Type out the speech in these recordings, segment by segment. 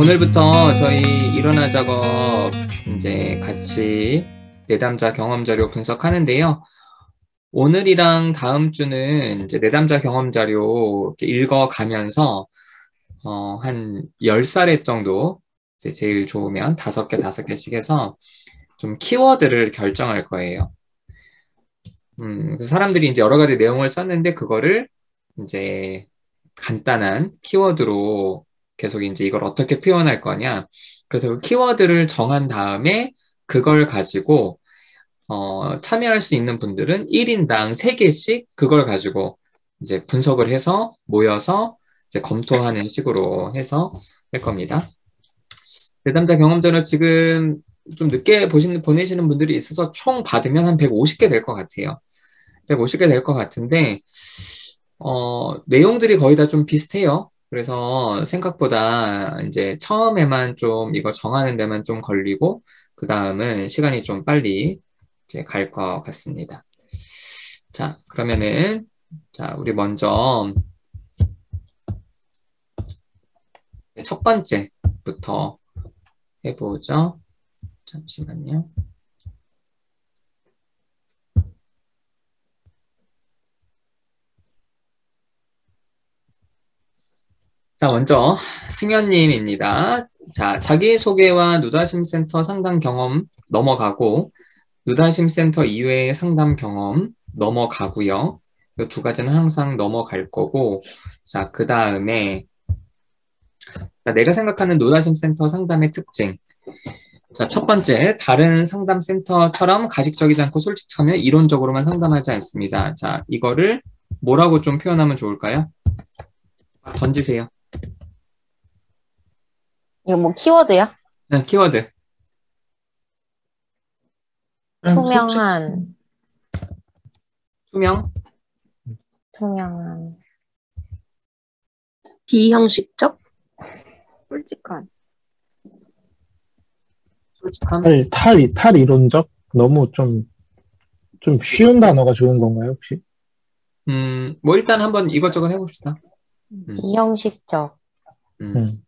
오늘부터 저희 일어나 작업 이제 같이 내담자 경험 자료 분석하는데요. 오늘이랑 다음 주는 이제 내담자 경험 자료 읽어가면서 어, 한 10사례 정도 이제 제일 좋으면 5개, 5개씩 해서 좀 키워드를 결정할 거예요. 음, 사람들이 이제 여러 가지 내용을 썼는데 그거를 이제 간단한 키워드로 계속 이제 이걸 어떻게 표현할 거냐. 그래서 그 키워드를 정한 다음에 그걸 가지고 어, 참여할 수 있는 분들은 1인당 3개씩 그걸 가지고 이제 분석을 해서 모여서 이제 검토하는 식으로 해서 할 겁니다. 대담자 경험자는 지금 좀 늦게 보시는, 보내시는 분들이 있어서 총 받으면 한 150개 될 것 같아요. 150개 될 것 같은데, 어, 내용들이 거의 다 좀 비슷해요. 그래서 생각보다 이제 처음에만 좀 이거 정하는 데만 좀 걸리고, 그 다음은 시간이 좀 빨리 이제 갈 것 같습니다. 자, 그러면은, 자, 우리 먼저 첫 번째부터 해보죠. 잠시만요. 자, 먼저 승현님입니다. 자, 자기소개와 누다심센터 상담 경험 넘어가고 누다심센터 이외의 상담 경험 넘어가고요. 이 두 가지는 항상 넘어갈 거고 자, 그 다음에 내가 생각하는 누다심센터 상담의 특징 자, 첫 번째, 다른 상담센터처럼 가식적이지 않고 솔직하면 이론적으로만 상담하지 않습니다. 자, 이거를 뭐라고 좀 표현하면 좋을까요? 던지세요. 이거 뭐 키워드야? 네, 키워드. 투명한. 투명? 투명한. 비형식적? 솔직한. 솔직함? 탈, 탈, 탈 이론적? 너무 좀, 좀 쉬운 단어가 좋은 건가요, 혹시? 음, 뭐 일단 한번 이것저것 해봅시다. 음. 비형식적. 음. 음.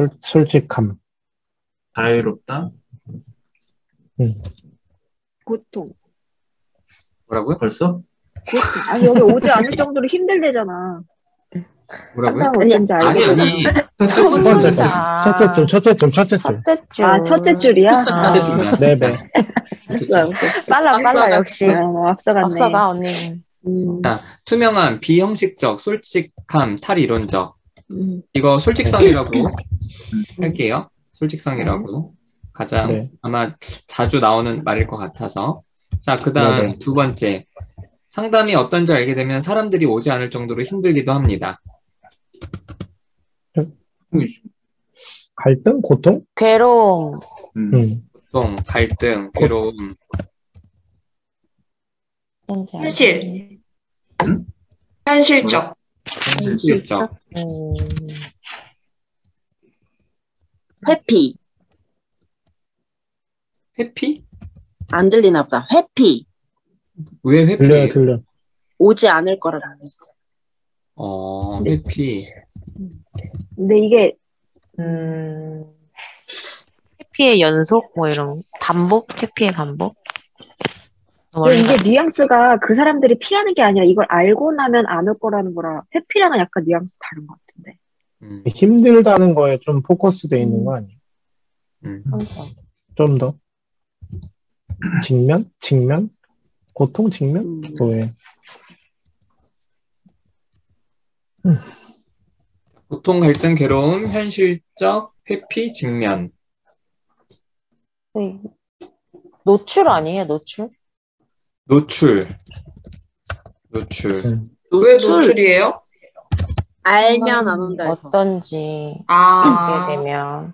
솔, 솔직함. 자유롭다? 음. 고통. 뭐라고요? 벌써? 고통. 아니 여기 오지 않을 정도로 힘들대잖아. 뭐라고요? 아니, 알고. 아니. 첫 번째 줄, 자. 첫째 줄, 첫째 줄, 첫째 줄. 첫째 줄. 아 첫째 줄이야? 아. 첫째 줄이야. 네 배. 알았어, 알았어. 빨라, 빨라, 역시. 어, 앞서갔네. 앞서가, 언니는. 음, 자, 투명한, 비형식적, 솔직함, 탈이론적. 음. 이거 솔직성이라고 할게요. 솔직성이라고. 가장 네. 아마 자주 나오는 말일 것 같아서. 자, 그 다음 네 네. 두 번째. 상담이 어떤지 알게 되면 사람들이 오지 않을 정도로 힘들기도 합니다. 갈등? 고통? 괴로움. 음. 음. 고통, 갈등, 괴로움. 현실. 음? 현실적. 현실적. 음, 회피. 회피? 안 들리나 보다. 회피. 왜 들려요, 회피예요? 들려. 오지 않을 거라는 해서. 어, 회피. 근데 이게 음, 해피의 연속? 뭐 이런, 반복? 해피의 반복? 근데 이게 뉘앙스가 그 사람들이 피하는 게 아니라 이걸 알고 나면 안 올 거라는 거라 회피랑은 약간 뉘앙스 다른 것 같은데. 음, 힘들다는 거에 좀 포커스돼 있는 거 아니에요? 음. 항상. 좀 더. 직면? 직면? 고통 직면? 음. 뭐예요? 고통, 갈등, 괴로움, 현실적, 회피, 직면. 네. 노출 아니에요, 노출? 노출. 노출. 음. 왜 노출이에요? 알면 안 온다 해서. 어떤지 아. 알게 되면.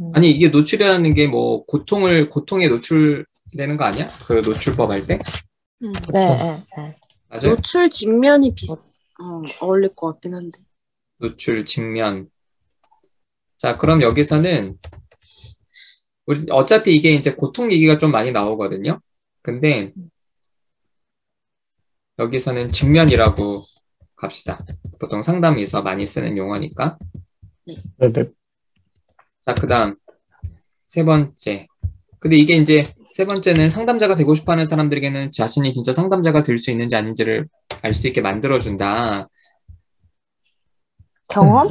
음. 아니 이게 노출이라는 게 뭐 고통을 고통에 노출되는 거 아니야? 그 노출법 할 때? 음. 네, 네, 네. 맞아요. 노출 직면이 비슷, 어, 어울릴 것 같긴 한데. 노출 직면. 자, 그럼 여기서는 우리 어차피 이게 이제 고통 얘기가 좀 많이 나오거든요. 근데 여기서는 직면이라고 갑시다. 보통 상담에서 많이 쓰는 용어니까. 네, 네. 자, 그 다음. 세 번째. 근데 이게 이제 세 번째는 상담자가 되고 싶어 하는 사람들에게는 자신이 진짜 상담자가 될 수 있는지 아닌지를 알 수 있게 만들어준다. 경험?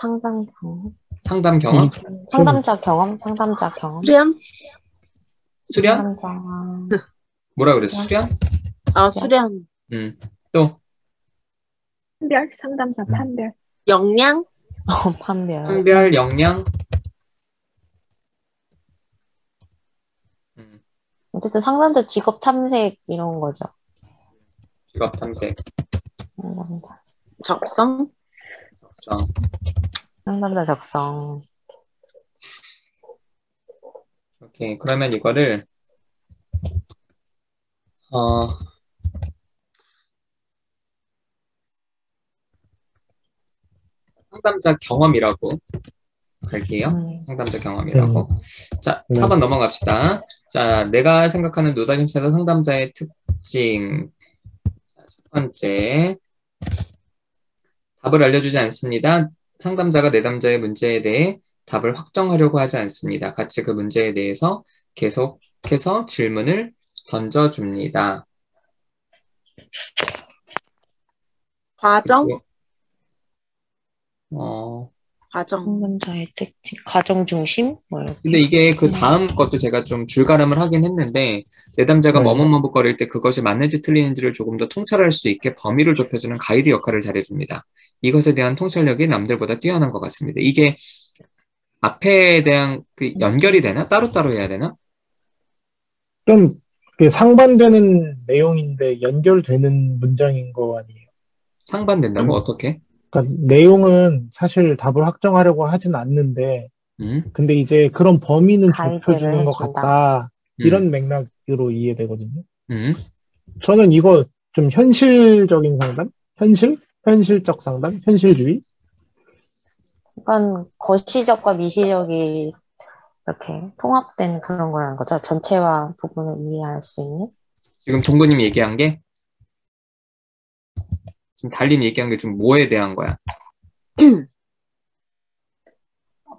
상담 경험? 상담 경험? 상담자 경험? 상담자 경험? 수련? 수련? 상담자. 뭐라 그랬어? 수련? 아, 수련. 음. 또, 판별, 상담사 판별. 역량? 어, 판별. 성별, 역량? 음, 어쨌든 상담자 직업 탐색 이런 거죠. 직업 탐색, 상담자. 적성? 적성. 상담자 적성. 오케이. 그러면 이거를, 어, 상담자 경험이라고 갈게요. 음. 상담자 경험이라고. 자, 네. 4번 넘어갑시다. 자, 내가 생각하는 노다짐센터 상담자의 특징. 자, 첫 번째. 답을 알려주지 않습니다. 상담자가 내담자의 문제에 대해 답을 확정하려고 하지 않습니다. 같이 그 문제에 대해서 계속해서 질문을 던져줍니다. 과정? 그리고, 어, 과정. 상담자의 특징. 가정 중심? 뭐. 근데 이게 그 다음 것도 제가 좀 줄가름을 하긴 했는데 내담자가 네. 머뭇머뭇거릴 때 그것이 맞는지 틀리는지를 조금 더 통찰할 수 있게 범위를 좁혀주는 가이드 역할을 잘해줍니다. 이것에 대한 통찰력이 남들보다 뛰어난 것 같습니다. 이게 앞에 대한 그 연결이 되나? 따로따로 해야 되나? 좀 상반되는 내용인데 연결되는 문장인 거 아니에요? 상반된다고? 음. 어떻게? 그러니까 내용은 사실 답을 확정하려고 하진 않는데, 음? 근데 이제 그런 범위는 좁혀주는 것. 같다. 음. 이런 맥락으로 이해되거든요. 음? 저는 이거 좀 현실적인 상담? 현실? 현실적 상담? 현실주의? 약간 거시적과 미시적이 이렇게 통합된 그런 거라는 거죠. 전체와 부분을 이해할 수 있는. 지금 동구님이 얘기한 게 지금 달님 얘기한 게 좀 뭐에 대한 거야?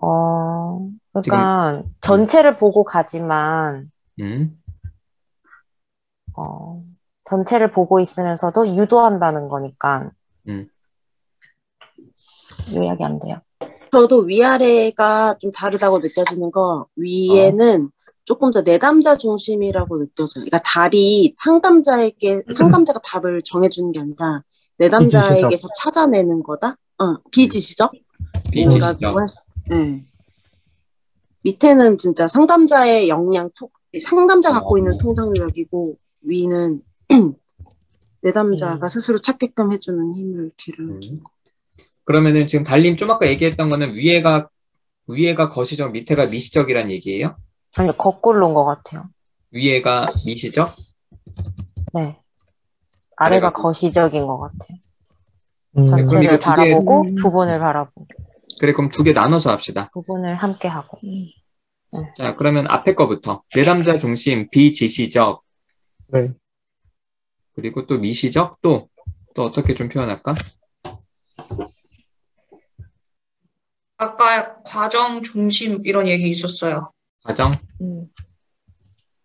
어, 그러니까 전체를 보고 가지만 음? 어, 전체를 보고 있으면서도 유도한다는 거니까 음. 요약이 안 돼요. 저도 위아래가 좀 다르다고 느껴지는 거, 위에는 조금 더 내담자 중심이라고 느껴져요. 그러니까 답이 상담자에게, 상담자가 답을 정해주는 게 아니라 내담자에게서 찾아내는 거다? 어, 비지시적? 수- 네. 밑에는 진짜 상담자의 역량, 통- 상담자 갖고 어. 있는 통장력이고, 위는 내담자가 음. 스스로 찾게끔 해주는 힘을 기르는 음. 그러면은 지금 달님 좀 아까 얘기했던 거는 위에가 위에가 거시적, 밑에가 미시적이란 얘기예요? 아니, 거꾸로 온것 같아요. 위에가 미시적? 네. 아래가 아래가 거시적인 것 같아요. 음, 전체를 개- 바라보고 음. 부분을 바라보고 그래, 그럼 두 개 나눠서 합시다. 부분을 함께 하고. 자, 그러면 앞에 거부터. 내담자 중심, 비지시적, 네. 그리고 또 미시적, 또, 또 어떻게 좀 표현할까? 아까 과정 중심 이런 얘기 있었어요. 과정? 음.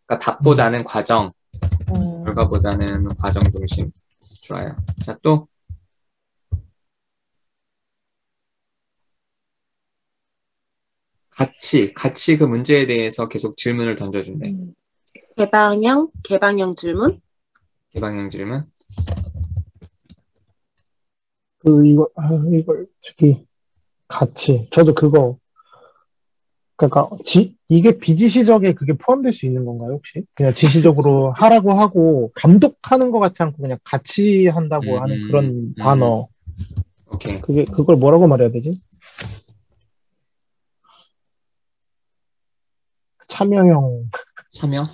그러니까 답보다는 과정, 음. 결과보다는 과정 중심. 좋아요. 자, 또, 같이, 같이 그 문제에 대해서 계속 질문을 던져준대. 음. 개방형, 개방형 질문? 개방형 질문. 그, 이거, 아, 이걸, 저기, 같이. 저도 그거, 그러니까, 지, 이게 비지시적에 그게 포함될 수 있는 건가요, 혹시? 그냥 지시적으로 하라고 하고, 감독하는 것 같지 않고, 그냥 같이 한다고 음, 하는 그런 음. 단어. 오케이. 그게, 그걸 뭐라고 말해야 되지? 참여형, 참여?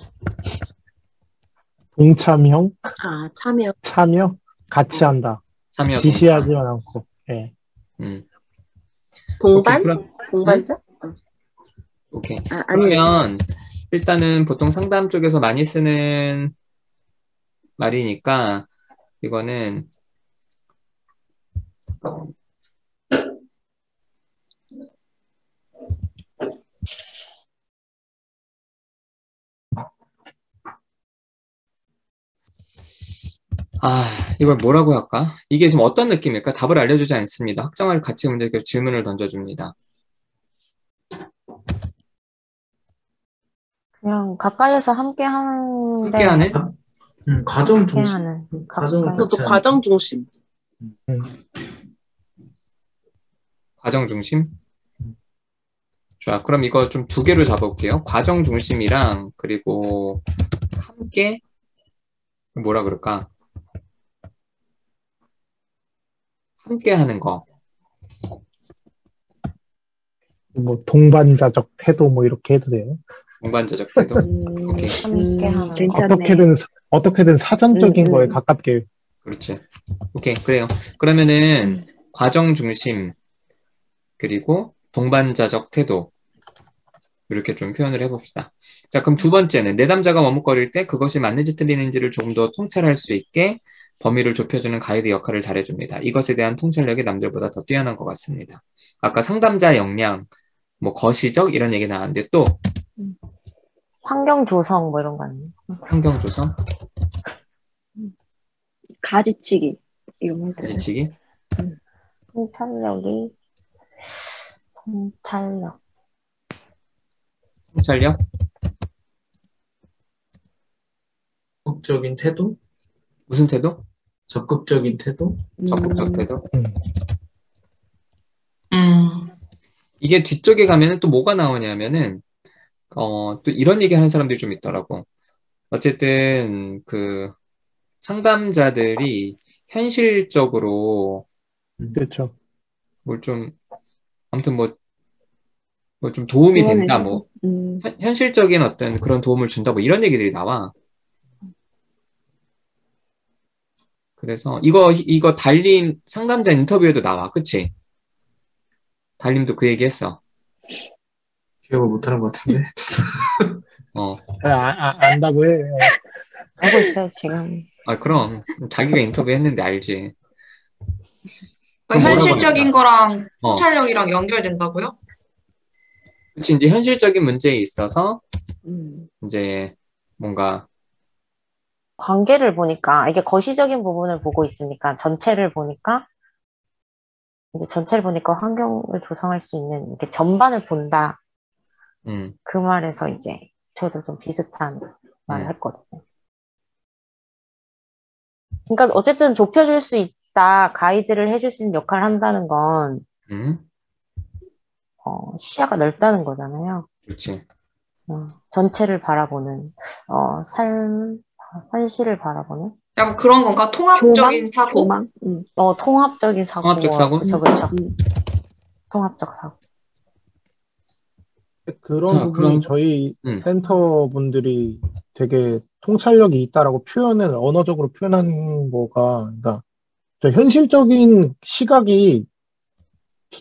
동참형, 아, 참여. 참여, 같이 한다. 참여. 지시하지만 않고, 예. 음. 동반? 오케이, 그럼, 동반자? 오케이. 아, 그러면 일단은 보통 상담 쪽에서 많이 쓰는 말이니까 이거는 잠깐만. 아, 이걸 뭐라고 할까? 이게 지금 어떤 느낌일까? 답을 알려주지 않습니다. 확정할 가치 문제 그 질문을 던져줍니다. 그냥 가까이에서 함께 하는데 함께하는? 음, 과정 함께 중심. 같이 그것도 하는. 과정 중심. 과정 중심? 좋아. 그럼 이거 좀 두 개로 잡아볼게요. 과정 중심이랑, 그리고 함께, 뭐라 그럴까? 함께 하는 거. 뭐 동반자적 태도 뭐 이렇게 해도 돼요. 동반자적 태도. 음, 오케이. 함께 하는 거. 괜찮네. 어떻게든 사- 어떻게든 사전적인 음, 음. 거에 가깝게 그렇지. 오케이, 그래요. 그러면은 과정 중심 그리고 동반자적 태도 이렇게 좀 표현을 해봅시다. 자, 그럼 두 번째는 내담자가 머뭇거릴 때 그것이 맞는지 틀리는지를 조금 더 통찰할 수 있게 범위를 좁혀주는 가이드 역할을 잘해줍니다. 이것에 대한 통찰력이 남들보다 더 뛰어난 것 같습니다. 아까 상담자 역량, 뭐 거시적 이런 얘기 나왔는데 또 환경 조성 뭐 이런 거 아니에요? 환경 조성, 가지치기 이런 거 해도 지치기, 통찰력이 통찰력 통찰력, 적극적인 태도? 무슨 태도? 적극적인 태도? 적극적 음, 태도. 음, 이게 뒤쪽에 가면은 또 뭐가 나오냐면은, 어, 또 이런 얘기 하는 사람들이 좀 있더라고. 어쨌든, 그, 상담자들이 현실적으로 그렇죠. 뭘 좀, 아무튼 뭐, 뭐 좀 도움이 된다, 뭐, 음, 현- 현실적인 어떤 그런 도움을 준다, 뭐 이런 얘기들이 나와. 그래서 이거, 이거 달림 상담자 인터뷰에도 나와. 그치? 달림도 그 얘기 했어. 기억을 못하는 것 같은데. 어. 아, 아, 안다고 해. 알고 있어요 지금 아, 그럼. 자기가 인터뷰 했는데 알지. 그러니까 뭐라고 현실적인 거랑 어. 통찰력이랑 연결된다고요? 그치, 이제 현실적인 문제에 있어서 음. 이제 뭔가, 관계를 보니까 이게 거시적인 부분을 보고 있으니까 전체를 보니까 이제 전체를 보니까 환경을 조성할 수 있는 이렇게 전반을 본다 음, 그 말에서 이제 저도 좀 비슷한 말을 음. 했거든요. 그러니까 어쨌든 좁혀줄 수 있다, 가이드를 해줄 수 있는 역할을 한다는 건 음, 어, 시야가 넓다는 거잖아요. 그렇지. 어, 전체를 바라보는 어, 삶, 현실을 바라보는 약간 그런 건가? 통합적인 조망? 사고? 조망? 음. 어, 통합적인 사고. 통합적 사고? 그쵸, 그쵸. 음. 통합적 사고. 그런 자, 부분이 그럼- 저희 음. 센터 분들이 되게 통찰력이 있다라고 표현을 언어적으로 표현한 거가 그러니까 저 현실적인 시각이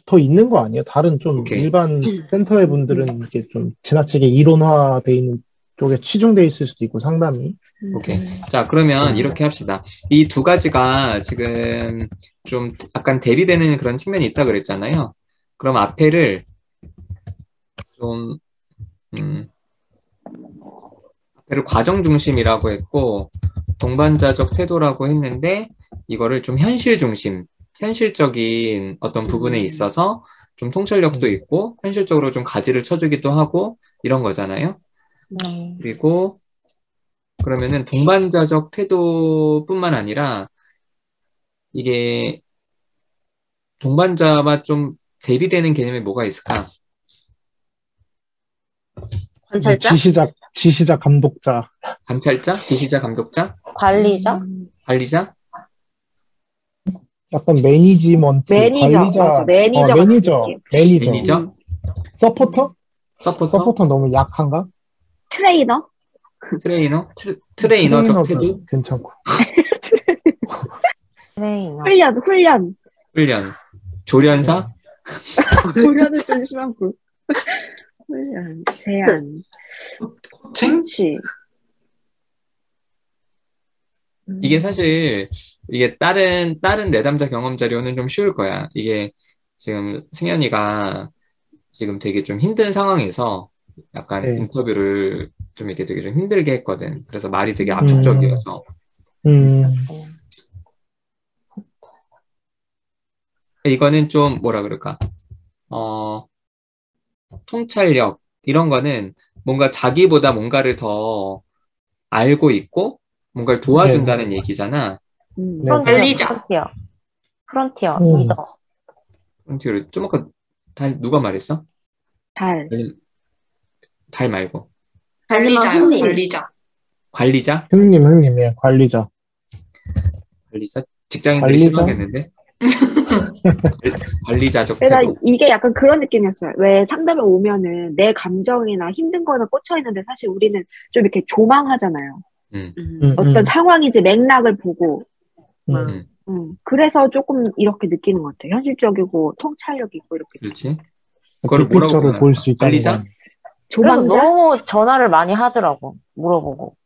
더 있는 거 아니에요? 다른 좀 오케이. 일반 센터의 분들은 이렇게 좀 지나치게 이론화돼 있는 쪽에 치중돼 있을 수도 있고 상담이 오케이. 자, 그러면 이렇게 합시다. 이 두 가지가 지금 좀 약간 대비되는 그런 측면이 있다 그랬잖아요. 그럼 앞에를 좀, 음, 앞에를 과정 중심이라고 했고, 동반자적 태도라고 했는데, 이거를 좀 현실 중심, 현실적인 어떤 부분에 음. 있어서 좀 통찰력도 음. 있고, 현실적으로 좀 가지를 쳐주기도 하고, 이런 거잖아요. 네. 그리고 그러면은 동반자적 태도뿐만 아니라 이게 동반자와 좀 대비되는 개념이 뭐가 있을까? 관찰자? 지시자 지시자 감독자 관찰자, 지시자, 감독자, 관리자? 음. 관리자, 약간 매니지먼트 매니저, 관리자 맞아. 매니저 어, 매니저 느낌. 매니저 매니저, 음. 서포터 서포터, 서포터 너무 약한가? 트레이너? 트레이너, 트, 트레이너적 트레이너도 태도, 괜찮고 트레이너. 훈련, 훈련. 훈련, 조련사, 훈련은 좀 심하고. 훈련, 제안, 코칭? 코치. 음. 이게 사실 이게 다른 다른 내담자 경험 자료는 좀 쉬울 거야. 이게 지금 승현이가 지금 되게 좀 힘든 상황에서 약간 네. 인터뷰를 좀 이렇게 되게 좀 힘들게 했거든. 그래서 말이 되게 음. 압축적이어서. 음. 음. 이거는 좀 뭐라 그럴까? 어, 통찰력 이런 거는 뭔가 자기보다 뭔가를 더 알고 있고 뭔가를 도와준다는 네. 얘기잖아. 음. 네, frontier. frontier 음. 리더. 프론티어. 좀 아까 달 누가 말했어? 달. 달 말고. 관리자요, 형님. 관리자. 관리자? 형님, 형님, 예, 관리자. 관리자? 직장인들이 관리자? 싫어하겠는데? 관리자적 내가 태도. 이게 약간 그런 느낌이었어요. 왜 상담에 오면은 내 감정이나 힘든 거는 꽂혀 있는데 사실 우리는 좀 이렇게 조망하잖아요. 음, 음. 음, 어떤 음, 상황인지 맥락을 보고. 음. 그래서 조금 이렇게 느끼는 것 같아요. 현실적이고 통찰력 있고 이렇게. 그렇지. 그거를 뭐라고 빅픽처를 보면 볼수 있다는 관리자? 건. 그래서? 너무 전화를 많이 하더라고. 물어보고.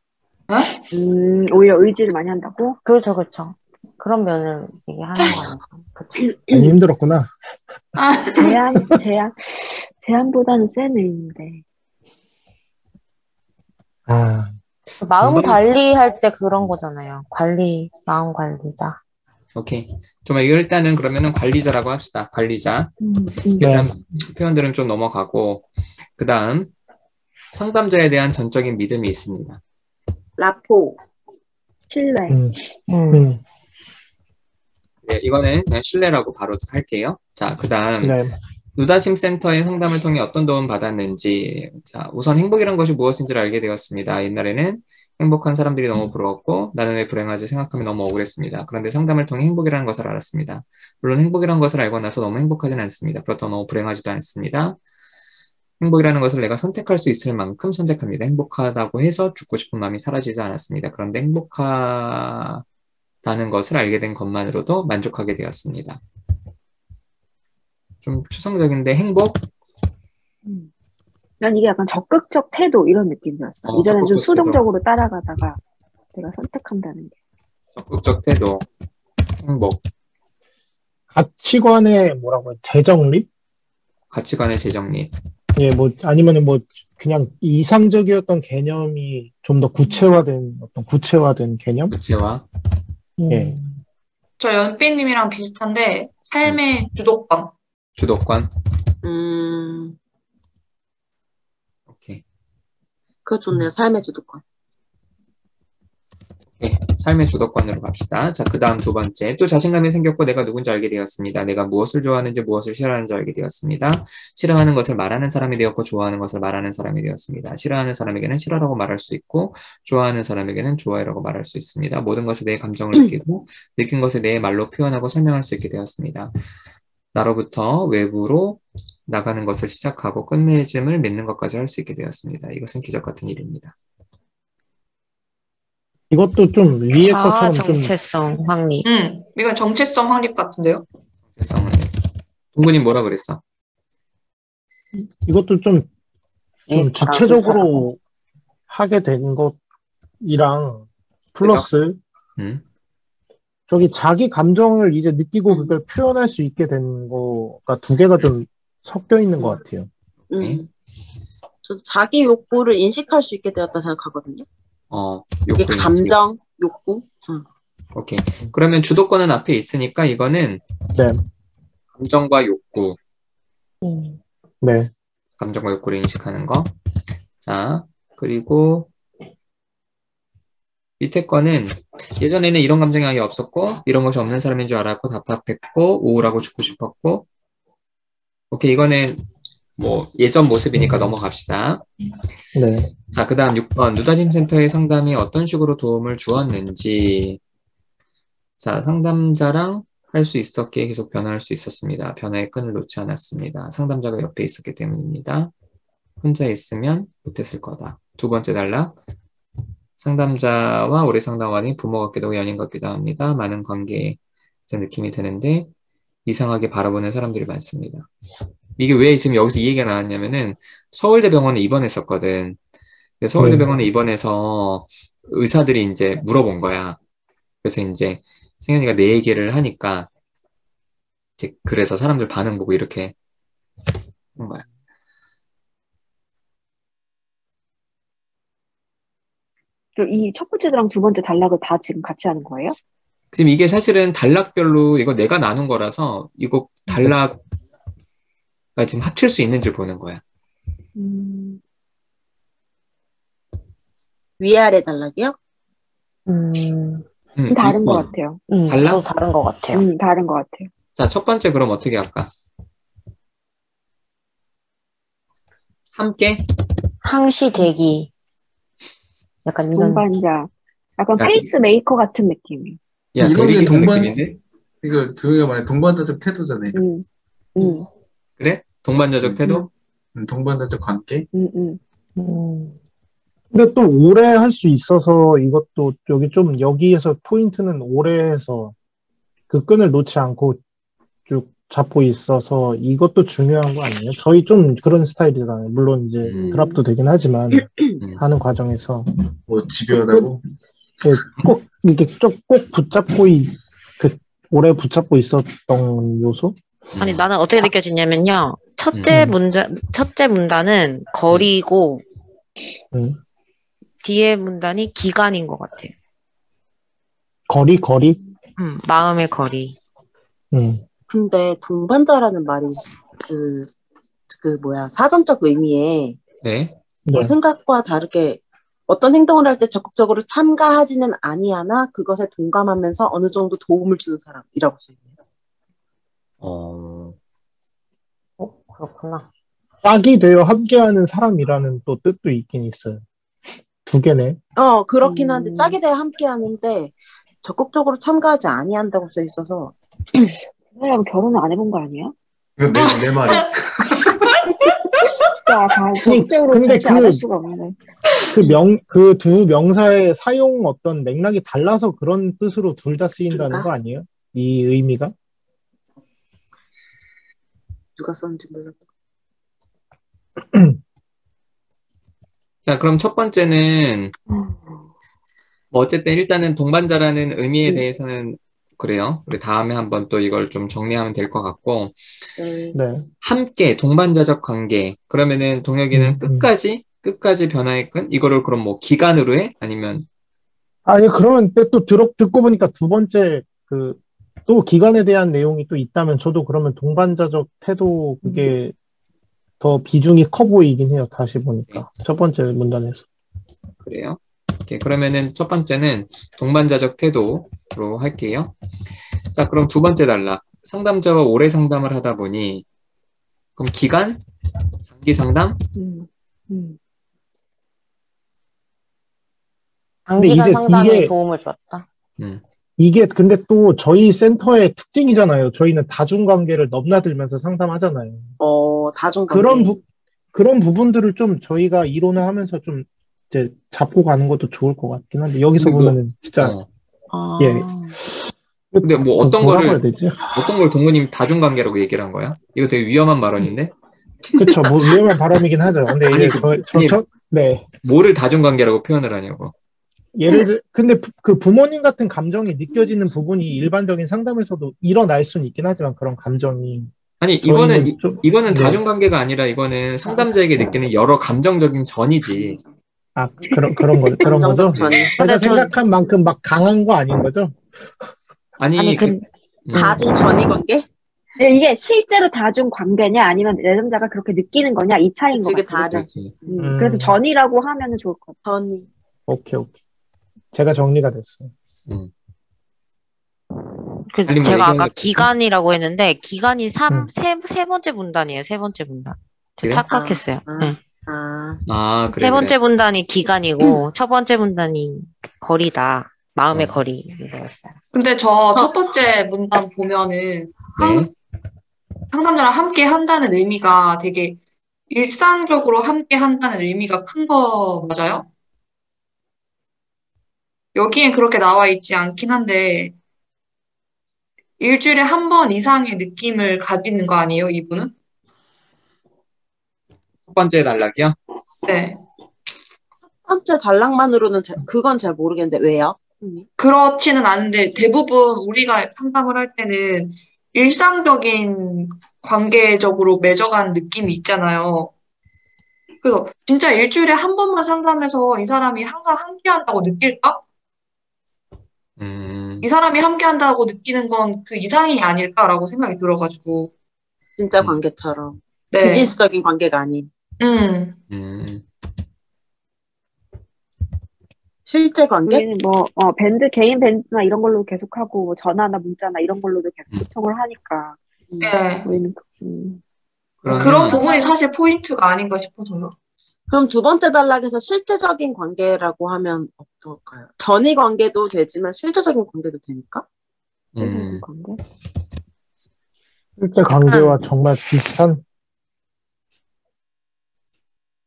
음, 오히려 의지를 많이 한다고? 그렇죠, 그렇죠. 그런 면을 얘기하는 거니까. 그렇죠. 많이 힘들었구나. 아, 제한, 제한, 제한보다는 센 의미인데. 아, 마음 정말- 관리할 때 그런 거잖아요. 관리, 마음 관리자. 오케이. 좀 일단은 그러면은 관리자라고 합시다. 관리자. 음, 음. 네. 일단 표현들은 좀 넘어가고 그 다음 상담자에 대한 전적인 믿음이 있습니다. 라포. 신뢰. 음, 음. 음, 네, 이거는 그냥 신뢰라고 바로 할게요. 자, 그 다음 네. 누다심 센터의 상담을 통해 어떤 도움 받았는지. 자, 우선 행복이란 것이 무엇인지를 알게 되었습니다. 옛날에는 행복한 사람들이 너무 부러웠고 나는 왜 불행하지 생각하면 너무 억울했습니다. 그런데 상담을 통해 행복이라는 것을 알았습니다. 물론 행복이라는 것을 알고 나서 너무 행복하진 않습니다. 그렇다고 너무 불행하지도 않습니다. 행복이라는 것을 내가 선택할 수 있을 만큼 선택합니다. 행복하다고 해서 죽고 싶은 마음이 사라지지 않았습니다. 그런데 행복하다는 것을 알게 된 것만으로도 만족하게 되었습니다. 좀 추상적인데 행복? 음. 난 이게 약간 적극적 태도 이런 느낌이었어. 어, 이전엔 좀 수동적으로 따라가다가 내가 선택한다는 게. 적극적 태도, 행복, 가치관의 뭐라고 해, 재정립? 가치관의 재정립. 예, 뭐, 아니면은 뭐, 그냥 이상적이었던 개념이 좀 더 구체화된, 어떤 구체화된 개념? 구체화. 예. 저 연삐님이랑 비슷한데 삶의 주도권. 주도권. 음, 오케이. 그거 좋네요. 삶의 주도권. 오케이. 삶의 주도권으로 갑시다. 자, 그 다음 두 번째. 또 자신감이 생겼고 내가 누군지 알게 되었습니다. 내가 무엇을 좋아하는지 무엇을 싫어하는지 알게 되었습니다. 싫어하는 것을 말하는 사람이 되었고 좋아하는 것을 말하는 사람이 되었습니다. 싫어하는 사람에게는 싫어라고 말할 수 있고 좋아하는 사람에게는 좋아요라고 말할 수 있습니다. 모든 것에 대해 감정을 느끼고 느낀 것에 대해 말로 표현하고 설명할 수 있게 되었습니다. 나로부터 외부로 나가는 것을 시작하고 끝맺음을 맺는 것까지 할 수 있게 되었습니다. 이것은 기적 같은 일입니다. 이것도 좀 위에 것처럼 좀, 정체성 확립. 음, 이건 정체성 확립 같은데요? 정체성을. 동근이 뭐라 그랬어? 이것도 좀, 좀 예, 주체적으로 하게 된 것이랑 플러스 음? 저기 자기 감정을 이제 느끼고 그걸 표현할 수 있게 된 거가 두 개가 좀 섞여 있는 것 같아요. 네. 음. 저 자기 욕구를 인식할 수 있게 되었다 생각하거든요. 어, 이게 욕구 감정, 욕구. 응. 오케이. 그러면 주도권은 앞에 있으니까 이거는 네, 감정과 욕구, 음. 네, 감정과 욕구를 인식하는 거. 자, 그리고 밑에 거는 예전에는 이런 감정이 아예 없었고 이런 것이 없는 사람인 줄 알았고 답답했고 우울하고 죽고 싶었고 오케이 이거는 뭐 예전 모습이니까 넘어갑시다. 네. 자, 그 다음 6번. 누다짐 센터의 상담이 어떤 식으로 도움을 주었는지. 자, 상담자랑 할 수 있었기에 계속 변화할 수 있었습니다. 변화의 끈을 놓지 않았습니다. 상담자가 옆에 있었기 때문입니다. 혼자 있으면 못했을 거다. 두 번째 단락. 상담자와 우리 상담원이 부모 같기도 하고 연인 같기도 합니다. 많은 관계의 느낌이 드는데 이상하게 바라보는 사람들이 많습니다. 이게 왜 지금 여기서 이 얘기가 나왔냐면은 서울대병원에 입원했었거든. 근데 서울대병원에 입원해서 의사들이 이제 물어본 거야. 그래서 이제 승현이가 내 얘기를 하니까 이제 그래서 사람들 반응 보고 이렇게 쓴 거야. 이 첫 번째랑 두 번째 단락을 다 지금 같이 하는 거예요? 지금 이게 사실은 단락별로 이거 내가 나눈 거라서 이거 단락가 지금 합칠 수 있는지 보는 거야. 음, 위아래 단락이요? 음, 음, 다른 것. 같아요. 음, 달라? 좀 다른 것 같아요. 음, 다른 것 같아요. 자, 첫 번째 그럼 어떻게 할까? 함께? 항시 대기. 약간 이런. 동반자. 약간 야, 페이스 메이커 같은 느낌이에요. 야, 이런 게 대리기사 동반- 느낌인데? 이거 두영이가 말해 동반자 적 태도잖아요. 음, 음, 그래? 동반자적 태도? 음, 동반자적 관계. 음, 음. 음, 근데 또 오래 할 수 있어서 이것도 여기 좀 여기에서 포인트는 오래 해서 그 끈을 놓지 않고 쭉 잡고 있어서 이것도 중요한 거 아니에요? 저희 좀 그런 스타일이잖아요. 물론 이제 음. 드랍도 되긴 하지만 음. 하는 과정에서 뭐 집요하다고. 꼭 이렇게 쭉 꼭 붙잡고 이, 그 오래 붙잡고 있었던 요소? 아니, 나는 어떻게 느껴지냐면요. 첫째 음. 문단, 첫째 문단은 거리고, 음. 뒤에 문단이 기간인 것 같아요. 거리 거리? 음, 마음의 거리. 음. 근데 동반자라는 말이 그, 그 뭐야, 사전적 의미에 네. 네. 생각과 다르게 어떤 행동을 할 때 적극적으로 참가하지는 아니하나 그것에 동감하면서 어느 정도 도움을 주는 사람이라고 써있네요. 어, 어, 그렇구나. 짝이 되어 함께하는 사람이라는 또 뜻도 있긴 있어요. 두 개네. 어, 그렇긴 한데 음. 짝에 대해 함께 하는데 적극적으로 참가하지 아니한다고 써 있어서 그 사람 결혼을 안 해본 거 아니야? 이거 내, 내 말이. 진짜 다 적극적으로 근데 같이 그- 안할 수가 없네. 그 명, 그 두 명사의 사용 어떤 맥락이 달라서 그런 뜻으로 둘 다 쓰인다는? 거 아니에요? 이 의미가? 누가 썼는지 몰라. 자, 그럼 첫 번째는, 뭐, 어쨌든 일단은 동반자라는 의미에 음. 대해서는 그래요. 우리 다음에 한번 또 이걸 좀 정리하면 될 것 같고, 네. 네. 함께 동반자적 관계. 그러면은 동혁이는 음, 음. 끝까지, 끝까지 변화의 끈? 이거를 그럼 뭐 기간으로 해? 아니면, 아니, 그러면 또, 또 들어, 듣고 보니까 두 번째, 그, 또 기간에 대한 내용이 또 있다면 저도 그러면 동반자적 태도 그게 더 비중이 커 보이긴 해요. 다시 보니까. 첫 번째 문단에서. 그래요? 오케이, 그러면은 첫 번째는 동반자적 태도로 할게요. 자, 그럼 두 번째 단락. 상담자와 오래 상담을 하다 보니, 그럼 기간? 장기 상담? 음, 음. 장기간 상담에 이게- 도움을 주었다. 음. 이게 근데 또 저희 센터의 특징이잖아요. 저희는 다중관계를 넘나들면서 상담하잖아요. 어, 다중관계. 그런 부, 그런 부분들을 좀 저희가 이론을 하면서 좀 이제 잡고 가는 것도 좋을 것 같긴 한데 여기서 보면은 진짜 어. 아, 예. 근데 뭐 어떤 거를, 해야 되지? 어떤 걸 동무님 다중관계라고 얘기를 한 거야? 이거 되게 위험한 발언인데? 그쵸, 뭐 위험한 발언이긴 하죠. 근데 아니, 이제 저, 저, 아니, 저- 네. 뭐를 다중관계라고 표현을 하냐고. 예를 들, 근데 부, 그 부모님 같은 감정이 느껴지는 부분이 일반적인 상담에서도 일어날 수는 있긴 하지만 그런 감정이. 아니, 이거는, 이- 좀- 이거는 네. 다중관계가 아니라 이거는 상담자에게 느끼는 여러 감정적인 전이지. 아, 그런, 그런 거, 그런 거죠? 전- 생각한 만큼 막 강한 거 아닌 거죠? 아니, 아니, 그- 근, 음. 다중 전이 관계? 근데 이게 실제로 다중 관계냐 아니면 내담자가 그렇게 느끼는 거냐 이 차이인. 그렇지. 음, 음. 그래서 전이라고 하면 좋을 것 같아요. 전이. 오케이, 오케이. 제가 정리가 됐어요. 그 아니, 뭐 제가 아까 것 기간이라고 했는데, 기간이 삼 음. 세, 세 번째 문단이에요, 세 번째 문단. 제가 그래? 착각했어요. 아, 네. 아, 아, 그래. 세 번째 그래. 문단이 기간이고, 첫 번째 문단이 거리다. 마음의 어. 거리. 이거였어요. 근데 저 첫 번째 문단 보면은 한- 네. 상담자랑 함께 한다는 의미가 되게 일상적으로 함께 한다는 의미가 큰 거 맞아요? 여기엔 그렇게 나와 있지 않긴 한데 일주일에 한 번 이상의 느낌을 가지는 거 아니에요, 이분은? 첫 번째 단락이요? 네. 첫 번째 단락만으로는 잘- 그건 잘 모르겠는데 왜요? 그렇지는 않은데 대부분 우리가 상담을 할 때는 일상적인 관계적으로 맺어가는 느낌이 있잖아요. 그래서 진짜 일주일에 한 번만 상담해서 이 사람이 항상 함께 한다고 느낄까? 음, 이 사람이 함께 한다고 느끼는 건 그 이상이 아닐까라고 생각이 들어가지고. 진짜 음. 관계처럼. 네. 비즈니스적인 관계가 아닌. 음. 음, 실제 관계? 뭐, 어, 밴드, 개인 밴드나 이런 걸로 계속하고, 뭐 전화나 문자나 이런 걸로도 계속 음. 소통을 하니까, 음. 네. 우리는, 그- 음, 그런 부분이 사실 포인트가 아닌가 싶어서요. 그럼 두 번째 단락에서 실제적인 관계라고 하면 어떨까요? 전이 관계도 되지만 실제적인 관계도 되니까? 음, 관계? 실제 관계와 정말 비슷한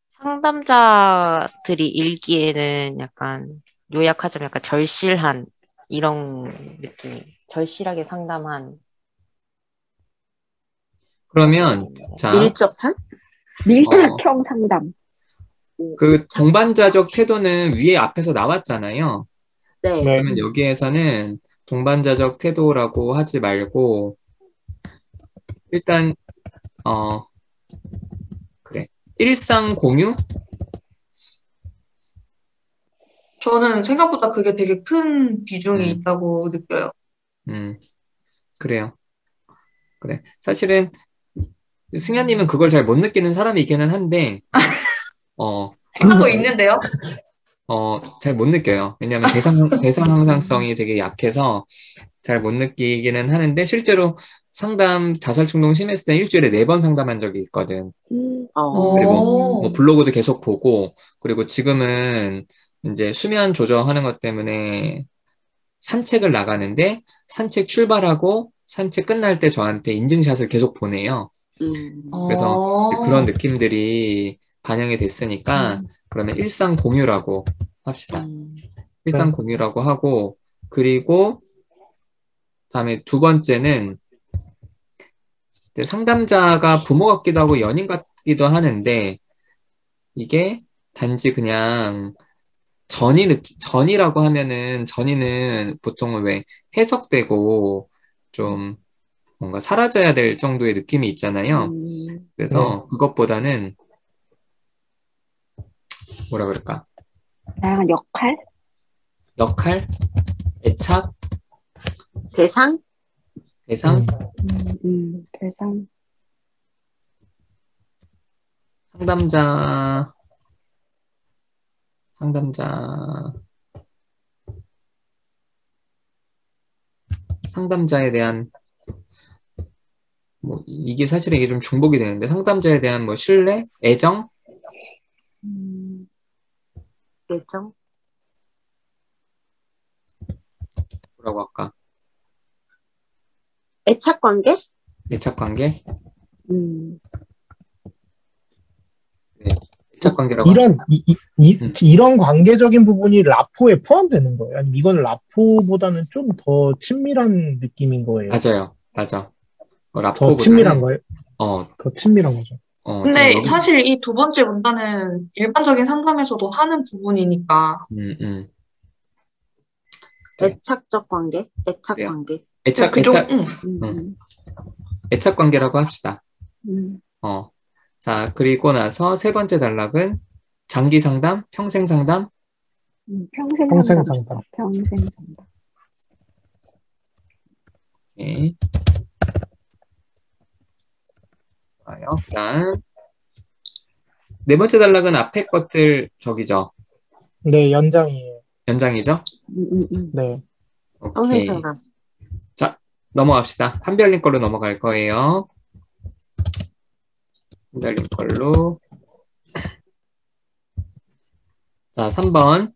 상담자들이 읽기에는 약간 요약하자면 약간 절실한 이런 느낌, 절실하게 상담한 그러면 자, 밀접한? 밀착형 상담. 그 동반자적 태도는 위에 앞에서 나왔잖아요. 네. 네. 그러면 여기에서는 동반자적 태도라고 하지 말고 일단 어 그래 일상 공유 저는 생각보다 그게 되게 큰 비중이 음. 있다고 느껴요. 음 그래요 그래 사실은 승현님은 그걸 잘 못 느끼는 사람이기는 한데 어 하고 있는데요. 어, 잘 못 느껴요. 왜냐하면 대상, 대상 항상성이 되게 약해서 잘 못 느끼기는 하는데 실제로 상담 자살 충동 심했을 때 일주일에 네 번 상담한 적이 있거든. 음, 어. 그리고 오. 뭐 블로그도 계속 보고 그리고 지금은 이제 수면 조정하는 것 때문에 산책을 나가는데 산책 출발하고 산책 끝날 때 저한테 인증샷을 계속 보내요. 음. 그래서 어. 그런 느낌들이 반영이 됐으니까 그러면 일상 공유라고 합시다. 음. 일상 공유라고 하고 그리고 다음에 두 번째는 이제 상담자가 부모 같기도 하고 연인 같기도 하는데 이게 단지 그냥 전이 느끼, 전이라고 하면은 전이는 보통은 왜 해석되고 좀 뭔가 사라져야 될 정도의 느낌이 있잖아요. 음. 그래서 그것보다는 뭐라 그럴까? 다양한 역할? 역할, 애착, 대상? 대상, 음. 음, 음, 대상. 상담자, 상담자, 상담자에 대한, 뭐, 이게 사실 이게 좀 중복이 되는데, 상담자에 대한 뭐, 신뢰, 애정, 음, 예정? 뭐라고 할까? 애착 관계? 애착 관계? 음, 애착 관계라고 이런. 이, 이, 음. 이, 런 관계적인 부분이 라포에 포함되는 거예요. 아니면 이건 라포보다는 좀 더 친밀한 느낌인 거예요. 맞아요. 맞아. 어, 더 라포보다는, 친밀한 거예요. 어, 더 친밀한 거죠. 어, 근데 지금 사실 이 두 번째 문단은 일반적인 상담에서도 하는 부분이니까 음, 음. 네. 애착적 관계? 애착 그래요. 관계. 애착, 그쪽 애착, 응. 음, 음. 애착 관계라고 합시다. 음, 어. 자, 그리고 나서 세 번째 단락은 장기 상담, 평생 상담, 음, 평생 평생 상담. 상담. 평생 상담. 예. 좋아요. 그다음 네 번째 단락은 앞에 것들 저기죠. 네, 연장이에요. 연장이죠? 음, 음, 음. 네. 오케이. 상담. 넘어갑시다. 한별님 걸로 넘어갈 거예요. 한별님 걸로. 자, 3번.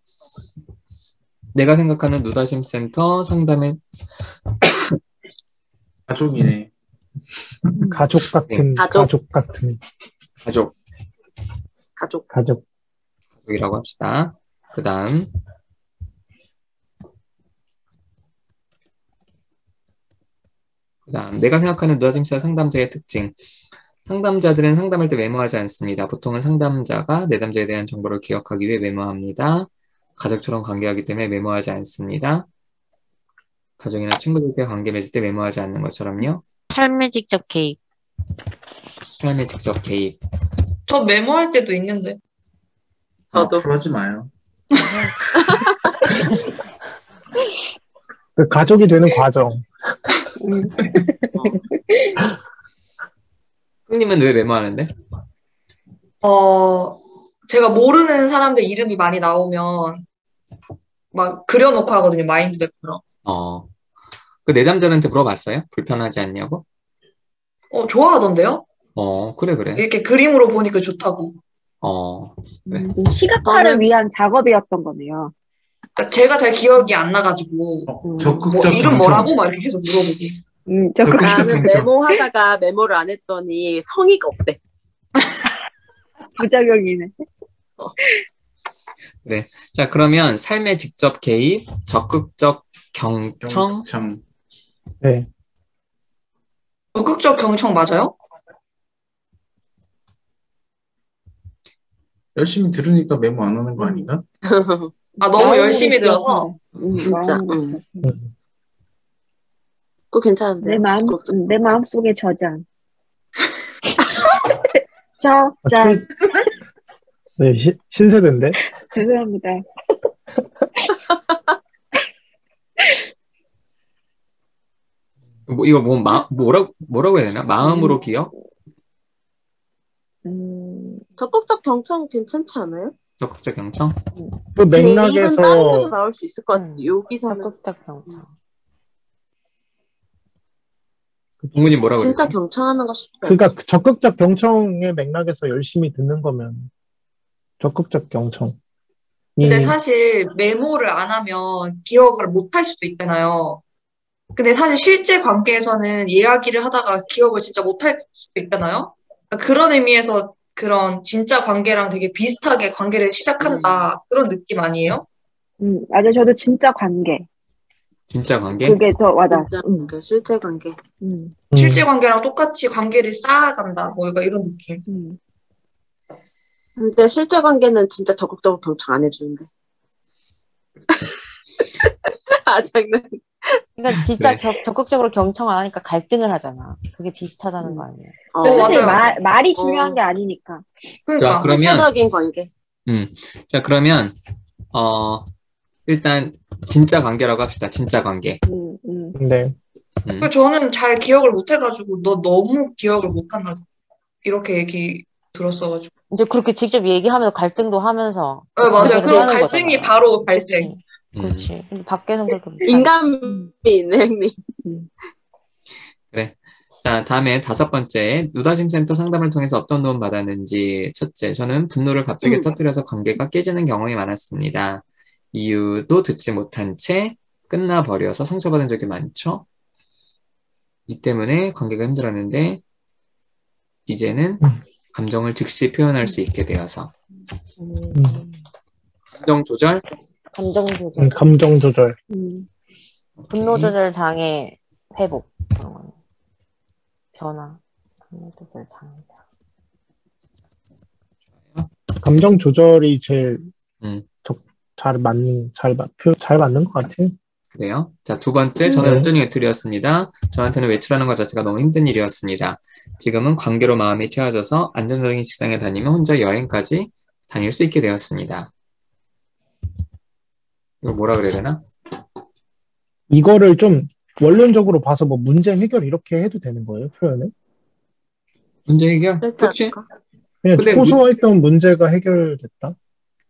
내가 생각하는 누다심 센터 상담의 가족이네. 가족 같은, 가족. 가족 같은, 가족, 가족. 가족. 가족이라고 합시다. 그 다음. 그 다음, 내가 생각하는 센터 상담자의 특징. 상담자들은 상담할 때 메모하지 않습니다. 보통은 상담자가 내담자에 대한 정보를 기억하기 위해 메모합니다. 가족처럼 관계하기 때문에 메모하지 않습니다. 가족이나 친구들과 관계 맺을 때 메모하지 않는 것처럼요. 삶에 직접 개입. 삶에 직접 개입. 저 메모할 때도 있는데. 저도. 앞으로 하지 마요. 그 가족이 되는 과정. 형님은 왜 메모하는데? 어, 제가 모르는 사람들 이름이 많이 나오면 막 그려놓고 하거든요. 마인드맵처럼. 어. 그 내담자한테 물어봤어요? 불편하지 않냐고? 어, 좋아하던데요? 어, 그래, 그래. 이렇게 그림으로 보니까 좋다고. 어, 그래. 음, 시각화를 위한 작업이었던 거네요. 그러니까 제가 잘 기억이 안 나가지고 어, 음. 뭐 적극적 이름 경청. 뭐라고 막 이렇게 계속 물어보고. 음, 적극적 나는 경청. 메모하다가 메모를 안 했더니 성의가 없대. 부작용이네. 그래. 자, 그러면 삶에 직접 개입, 적극적 경청, 경청. 네. 적극적 경청 맞아요? 열심히 들으니까 메모 안 하는 거 아닌가? 아, 너무 열심히 들어서. 음, 진짜, 마음으로 음. 그거 괜찮은데. 내 마음, 적극적. 음, 내 마음 속의 저장. 아, 저장. 신- 네, 시- 신세대인데? 죄송합니다. 뭐, 이거 뭐, 마, 뭐라고, 뭐라고 해야 되나? 마음으로 기억? 음, 적극적 경청 괜찮지 않아요? 적극적 경청? 그 대입은 다른 데서 맥락에서 나올 수 있을 것 같아요. 음. 여기서는 적극적 경청. 동문이 뭐라고 진짜 그랬어? 경청하는 거 쉽다. 그러니까 그 적극적 경청의 맥락에서 열심히 듣는 거면 적극적 경청. 근데 이- 사실 메모를 안 하면 기억을 못 할 수도 있잖아요. 근데 사실 실제 관계에서는 이야기를 하다가 기억을 진짜 못할 수도 있잖아요. 그러니까 그런 의미에서 그런 진짜 관계랑 되게 비슷하게 관계를 시작한다. 그런 느낌 아니에요? 음, 맞아. 저도 진짜 관계. 진짜 관계? 그게 더. 진짜 음, 관계, 실제 관계. 음, 음, 실제 관계랑 똑같이 관계를 쌓아간다. 뭐 약간 이런 느낌. 음. 근데 실제 관계는 진짜 적극적으로 경청 안 해주는데. 아, 장난. 그러니까 진짜 네. 겨- 적극적으로 경청 안 하니까 갈등을 하잖아. 그게 비슷하다는 음. 거 아니에요? 어, 어, 사실 맞아요. 말, 말이 중요한 어. 게 아니니까. 그러니까 자, 그러면, 실제적인 관계. 음. 자, 그러면, 어, 일단, 진짜 관계라고 합시다. 진짜 관계. 음, 음. 네. 음. 그리고 저는 잘 기억을 못 해가지고 너 너무 기억을 못 한다. 이렇게 얘기 들었어가지고. 이제 그렇게 직접 얘기하면서 갈등도 하면서. 네, 맞아요. 그럼 갈등이 거잖아. 바로 발생. 음. 그렇지. 근데 밖에서 그렇게 못 인간미 음. 있네, 형님. 자, 다음에 다섯 번째, 누다심 센터 상담을 통해서 어떤 도움 받았는지. 첫째, 저는 분노를 갑자기 음. 터뜨려서 관계가 깨지는 경험이 많았습니다. 이유도 듣지 못한 채 끝나버려서 상처받은 적이 많죠. 이 때문에 관계가 힘들었는데, 이제는 음. 감정을 즉시 표현할 수 있게 되어서. 음. 감정 조절? 감정 음, 조절, 감정 조절. 음. 분노 조절 장애 회복 그런 변화, 분노 조절 장애. 감정 조절이 제일 음. 적- 잘 맞는, 잘, 잘 맞는 것 같아요. 그래요. 자, 두 번째, 저는 네. 은둔이 외톨이였습니다. 저한테는 외출하는 것 자체가 너무 힘든 일이었습니다. 지금은 관계로 마음이 튀어져서 안정적인 식당에 다니며 혼자 여행까지 다닐 수 있게 되었습니다. 이거 뭐라 그래야 되나? 이거를 좀 원론적으로 봐서 뭐 문제 해결 이렇게 해도 되는 거예요, 표현을? 문제 해결? 그렇지? 그냥 근데 호소했던 문 제가 해결됐다?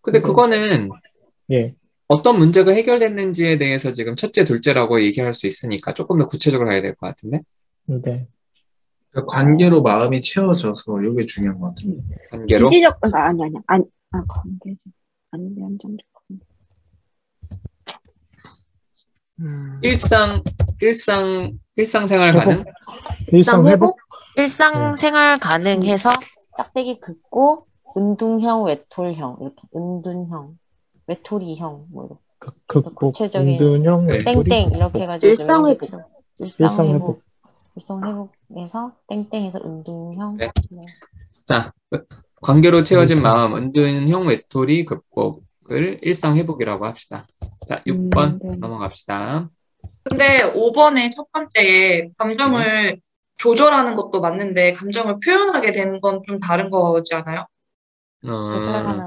근데 그거는 예. 어떤 문제가 해결됐는지에 대해서 지금 첫째, 둘째라고 얘기할 수 있으니까 조금 더 구체적으로 가야 될 것 같은데? 네. 그러니까 관계로 마음이 채워져서 이게 중요한 것 같은데. 관계로? 지지적, 아, 아니, 아니, 아니, 아, 관계죠. 아닌데, 안정적 관계. 일상, 일상, 일상생활 가능? 일상 회복? 일상생활 가능해서 짝대기 긋고 은둔형, 외톨형 이렇게 은둔형, 외톨이형 뭐 이렇게 극- 극복, 구체적인- 은둔형, 네. 외톨이, 땡땡 이렇게 해가지고 일상 좀 회복. 일상 일상 회복, 회복. 일상 회복에서 땡땡에서 은둔형. 네. 네. 자, 관계로 채워진 일상. 마음, 은둔형 외톨이 극복 을 일상 회복이라고 합시다. 자, 6번 음, 네. 넘어갑시다. 근데 5번의 첫 번째에 감정을 조절하는 것도 맞는데 감정을 표현하게 되는 건좀 다른 거지 않아요? 어, 살아가는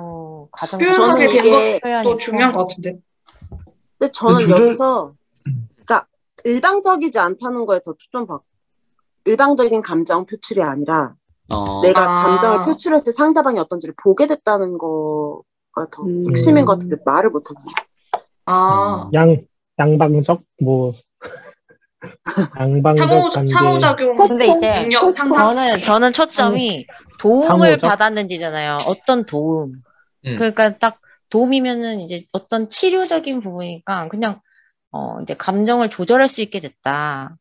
과정 표현하게 된 것도 중요한 것 같은데. 근데 저는 조절- 여기서, 그러니까 일방적이지 않다는 거에 더 초점 받. 일방적인 감정 표출이 아니라 어, 내가 아. 감정을 표출했을 때 상대방이 어떤지를 보게 됐다는 거가 더 음. 핵심인 것 같은데 말을 못하는 거. 아, 양 양방적 뭐 양방적 상호, 상호 작용 근데 이제 능력? 저는 저는 초점이 도움을 상호적? 받았는지잖아요. 어떤 도움. 음. 그러니까 딱 도움이면은 이제 어떤 치료적인 부분이니까 그냥 어 이제 감정을 조절할 수 있게 됐다.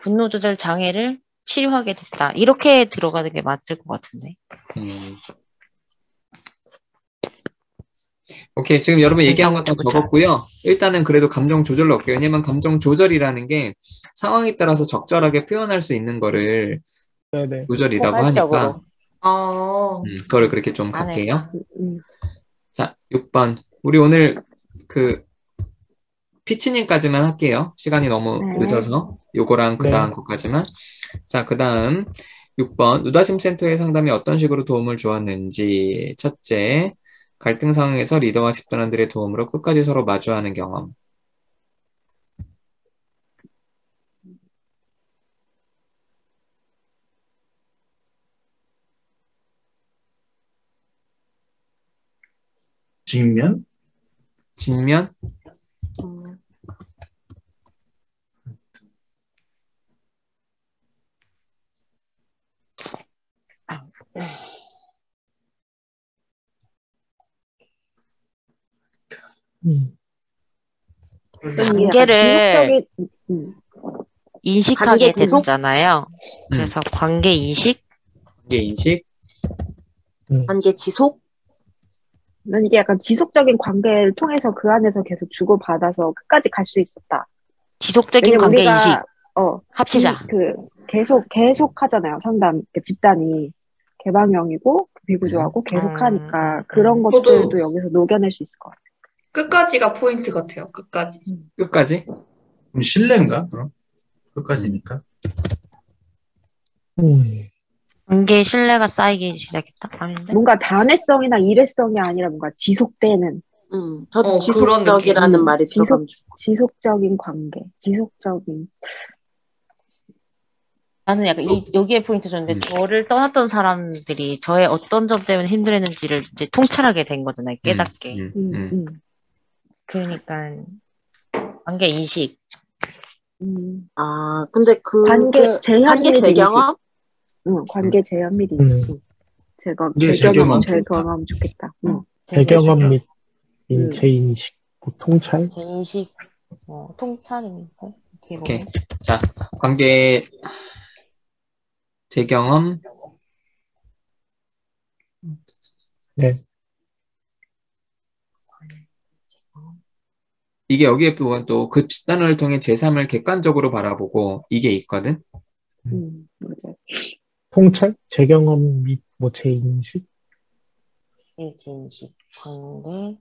분노 조절 장애를 치료하게 됐다. 이렇게 들어가는 게 맞을 것 같은데. 음. 오케이, 지금 여러분 얘기한 거다 감정 조절. 적었고요. 일단은 그래도 감정 조절로 할게요. 왜냐면 감정 조절이라는 게 상황에 따라서 적절하게 표현할 수 있는 거를 네네 조절이라고 하니까 포괄적으로. 아, 음, 그거를 그렇게 좀안 갈게요. 음. 자, 6번. 우리 오늘 그 피치님까지만 할게요. 시간이 너무 네. 늦어서 요거랑 그 다음 네. 것까지만. 자, 그 다음 6번. 누다심 센터의 상담이 어떤 식으로 도움을 주었는지. 첫째, 갈등 상황에서 리더와 집단원들의 도움으로 끝까지 서로 마주하는 경험. 직면? 직면? 음. 음. 그 약간 관계를 지속적인 음. 인식하게 관계? 되잖아요. 음. 그래서 관계 인식, 관계 인식? 관계 지속? 난 이게 약간 지속적인 관계를 통해서 그 안에서 계속 주고 받아서 끝까지 갈 수 있었다. 지속적인 관계 우리가 인식, 어, 합치자. 그 계속 계속 하잖아요. 상담 그 집단이 개방형이고 비구조하고 계속 음. 하니까 그런 저도- 것들도 여기서 녹여낼 수 있을 것 같아요. 끝까지가 포인트 같아요. 끝까지. 끝까지? 그럼 신뢰인가? 그럼? 끝까지니까. 음. 관계 신뢰가 쌓이기 시작했다. 아닌데? 뭔가 단회성이나 일회성이 아니라 뭔가 지속되는 음, 저도 어, 그런 지속적이라는. 말이 지속- 지속적인 관계, 지속적인 나는 약간 이, 여기에 포인트 줬는데 음. 저를 떠났던 사람들이 저의 어떤 점 때문에 힘들었는지를 이제 통찰하게 된 거잖아요. 깨닫게. 음, 음, 음. 음, 그러니까 관계 인식. 음. 아, 근데 그 관계 재현 관계 및 재경험? 응, 관계 재현 및 음. 인식. 응. 제가 재경험 재경험 재경험 좋겠다. 응. 배경험 및 음. 인체 인식 뭐 통찰 제 인식, 어, 통찰이니까. 이렇게 오케이. 자, 관계 재경험 네 이게 여기에 보면 또그 집단을 통해 제3을 객관적으로 바라보고 이게 있거든. 음, 맞아요. 통찰 재경험 및뭐 재인식 일치 인식, 관계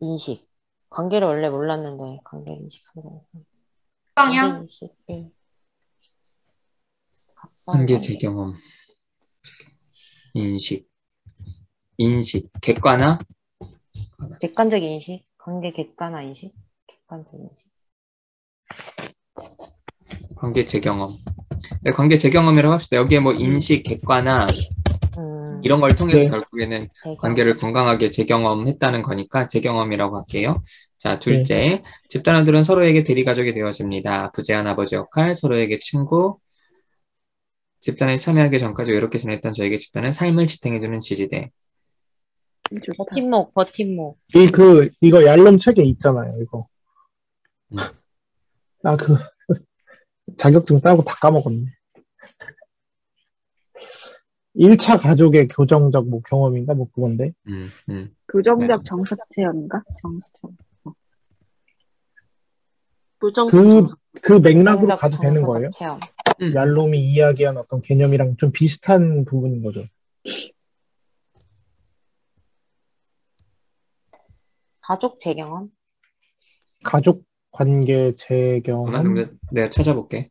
인식. 관계를 원래 몰랐는데 관계 인식하는 거. 방향? 관계 인식. 예. 관계 관계. 재경험 인식 인식 객관화 객관적 인식, 관계 객관화 인식, 객관적 인식. 관계 재경험 네, 관계 재경험이라고 합시다. 여기에 뭐 인식 객관화 음, 이런 걸 통해서 네. 결국에는. 관계를 건강하게 재경험했다는 거니까 재경험이라고 할게요. 자, 둘째, 집단원들은 서로에게 대리가족이 되어집니다. 부재한 아버지 역할, 서로에게 친구, 집단에 참여하기 전까지 외롭게 지냈던 저에게 집단은 삶을 지탱해주는 지지대. 좋다. 버팀목, 버팀목. 이 그 이거 얄롬 책에 있잖아요 이거 음. 아그 자격증 따고 다 까먹었네 1차 가족의 교정적 뭐 경험인가 뭐 그건데 음, 음. 교정적 네. 정서 체험인가? 정서 체험. 그, 그 맥락으로 가도 되는 거예요? 체험. 음. 얄롬이 이야기한 어떤 개념이랑 좀 비슷한 부분인 거죠. 가족 재경험. 가족 관계 재경험. 잠깐만, 내가 찾아볼게.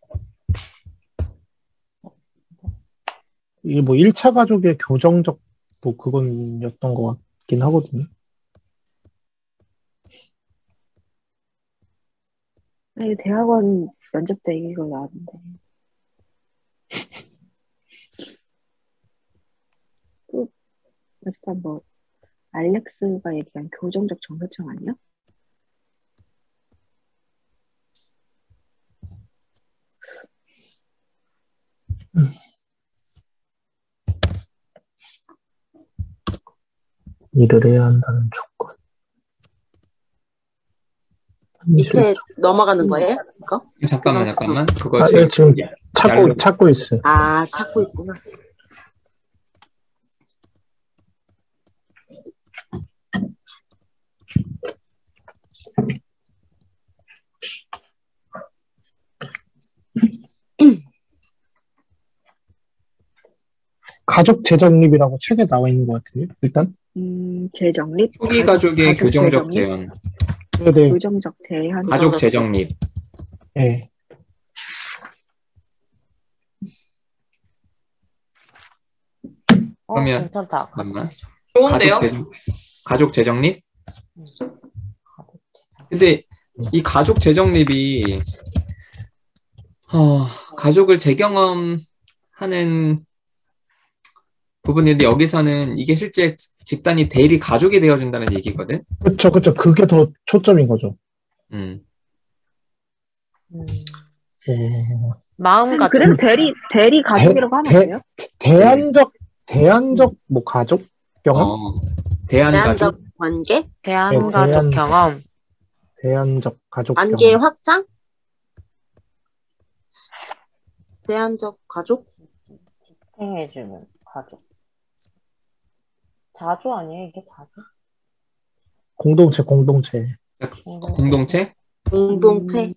이게 뭐 1차 가족의 교정적 뭐 그건였던 것 같긴 하거든요. 아니, 대학원 면접 때 이거 나왔는데. 그, 맞다, 뭐, 알렉스가 얘기한 교정적 정서청 아니야? 일을 해야 한다는 조건. 밑에 넘어가는 거예요? 이거? 잠깐만, 잠깐만. 그거 아, 지금 예, 지금 찾고 찾고 있어요. 아, 찾고 있구나. 가족 재정립이라고 책에 나와 있는 것 같은데 일단 음, 재정립? 초기 가족의 가족 교정적 재정립? 재현, 네, 교정적 제한. 가족 재정립. 네. 어, 그러면- 괜찮다. 잠깐만. 좋은데요? 가족 재정, 가족 재정립? 근데 이 가족 재정립이 어, 가족을 재경험하는 부분인데 여기서는 이게 실제 집단이 대리 가족이 되어준다는 얘기거든. 그렇죠, 그렇죠. 그게 더 초점인 거죠. 음. 음, 오. 마음 같은 그래도 대리, 대리 가족이라고 하면 돼요? 대안적 대안적 뭐 가족 경험, 어, 가족. 대안 적 관계? 대한가족 대한- 경험. 대안적 가족 관계 경험. 확장? 대안적 가족? 행해주는 가족. 자주 아니에요, 이게 자주? 공동체 공동체 공동체? 공동체? 음,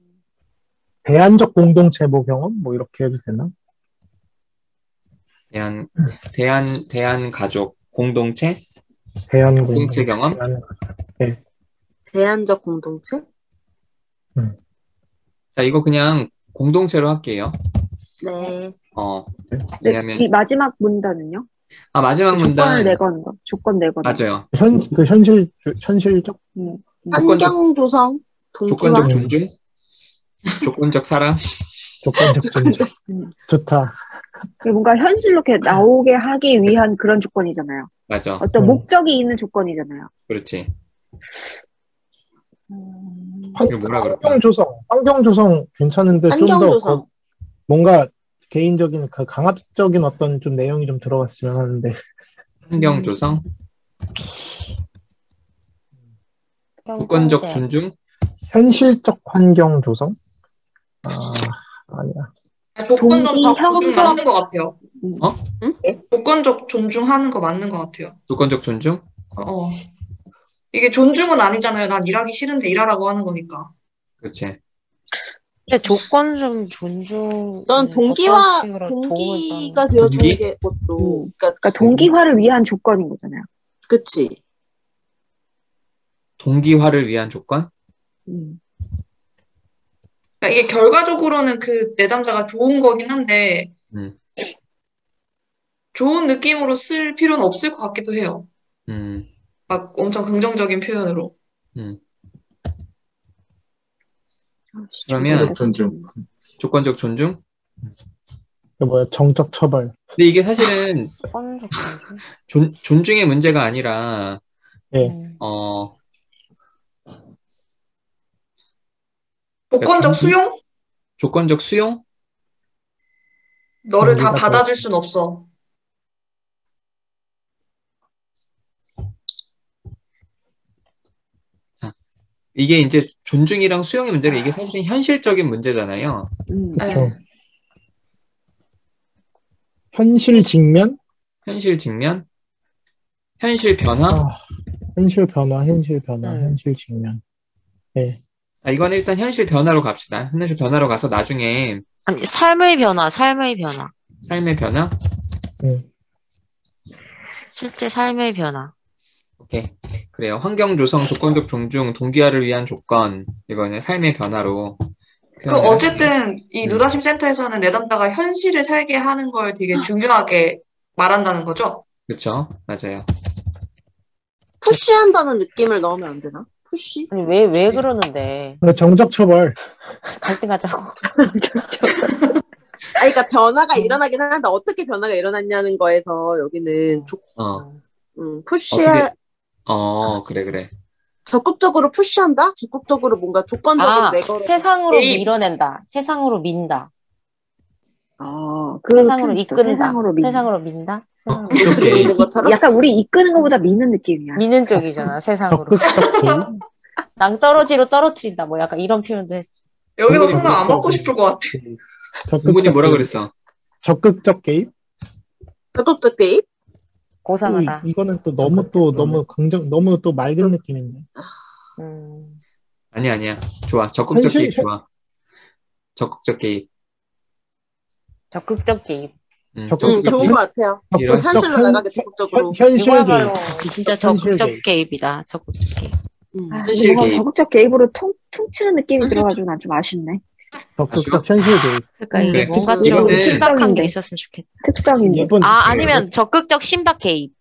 대안적 공동체 뭐 경험 뭐 이렇게 해도 되나? 대한 대한 대한 가족 공동체 대안 공동체 경험 대안- 대안적 공동체? 자 이거 그냥 공동체로 할게요 네. 어 네, 왜냐면 이 마지막 문단은요? 아 마지막 조건을 문단 내건 거. 조건 내건 거. 맞아요 현 그 현실 현실적 음, 음. 조건적- 환경 조성? 조건적 존중 조건적 사랑 조건적 존중 좋다. 뭔가 현실로 이렇게 나오게 하기 위한 그런 조건이잖아요. 맞아 어떤 음. 목적이 있는 조건이잖아요. 그렇지 음, 이거 뭐라 환경 조성 환경 조성 괜찮은데 좀 더. 뭔가 개인적인 그 강압적인 어떤 좀 내용이 좀 들어갔으면 하는데 환경 조성 조건적 존중 현실적 환경 조성 아 아니야 조건적 동기 존중 형성. 맞는 것 같아요. 어? 응? 조건적 존중하는 거 맞는 것 같아요. 조건적 존중 어, 어. 이게 존중은 아니잖아요. 난 일하기 싫은데 일하라고 하는 거니까. 그렇지 근데 조건적 존중. 넌 동기화, 어떤 식으로 도움을 동기가 되어주는 동기? 게 것도, 음. 그러니까, 그러니까 동기화를 위한 조건인 거잖아요. 그치. 동기화를 위한 조건 음. 그러니까 이게 결과적으로는 그 내담자가 좋은 거긴 한데 음. 좋은 느낌으로 쓸 필요는 없을 것 같기도 해요. 음 막 엄청 긍정적인 표현으로. 그러면 존중. 조건적 존중 그 뭐야 정적 처벌 근데 이게 사실은. 존, 존중의 문제가 아니라 예. 음. 어 조건적 존중? 수용? 조건적 수용 너를 다 받아줄 순 없어. 이게 이제 존중이랑 수용의 문제가 이게 사실은 현실적인 문제잖아요. 음. 네. 그렇죠. 현실 직면 현실 직면, 현실 변화. 아, 현실 변화 현실 변화 음. 현실 직면 예 자, 이거는 일단 현실 변화로 갑시다. 현실 변화로 가서 나중에 아니, 삶의 변화, 삶의 변화. 삶의 변화. 예. 실제 삶의 변화. 오케이. 그래요. 환경 조성, 조건적 존중, 동기화를 위한 조건. 이거는 삶의 변화로. 그 어쨌든 이 음. 누다심 센터에서는 내담자가 현실을 살게 하는 걸 되게 중요하게 말한다는 거죠. 그렇죠. 맞아요. 푸시한다는 느낌을 넣으면 안 되나? 푸시? 아니 왜 왜 그러는데 그 정적 처벌. 갈등하자고. 아니, 그러니까 변화가 일어나긴 하는데 어떻게 변화가 일어났냐는 거에서 여기는 조, 어, 음, 푸시, 어, 근데- 어, 그래, 그래. 적극적으로 푸시한다? 적극적으로 뭔가 조건적으로 아 내걸어. 세상으로 게임. 밀어낸다. 세상으로 민다. 어, 그 세상으로 표현. 이끈다. 세상으로 민. 세상으로 민다. 세상으로 것처럼? 약간 우리 이끄는 것보다 미는 느낌이야. 미는 쪽이잖아. 세상으로. 적극적. 낭떠러지로 떨어뜨린다. 뭐 약간 이런 표현도 했어. 여기서 상담 안 받고 싶을 것 같아. 공군이 적극적 뭐라. 그랬어? 적극적 개입? 적극적 개입? 고상하다. 이- 이거는 또 너무 또 너무 긍정 너무 또 맑은 느낌인데. 음. 아니야, 아니야. 좋아. 적극적 현실- 개입 좋아. 적극적 개입. 적극적 개입. 음, 음, 적극적 좋은 개입. 것 같아요. 이런 적극적 현실로 현- 나가게 적극적으로. 현- 개입. 진짜 적극적 개입. 개입이다. 적극적 개입. 음. 아, 현실 뭔가 개입. 적극적 개입으로 통, 퉁치는 느낌이 현실 들어가지고 난 좀 아쉽네. 적극적 현실 개입. 그러니까 음, 이게 그래. 뭔가 좀 이거는 신박한 게. 있었으면 좋겠다. 특성인데. 아 아니면 적극적 신박 개입.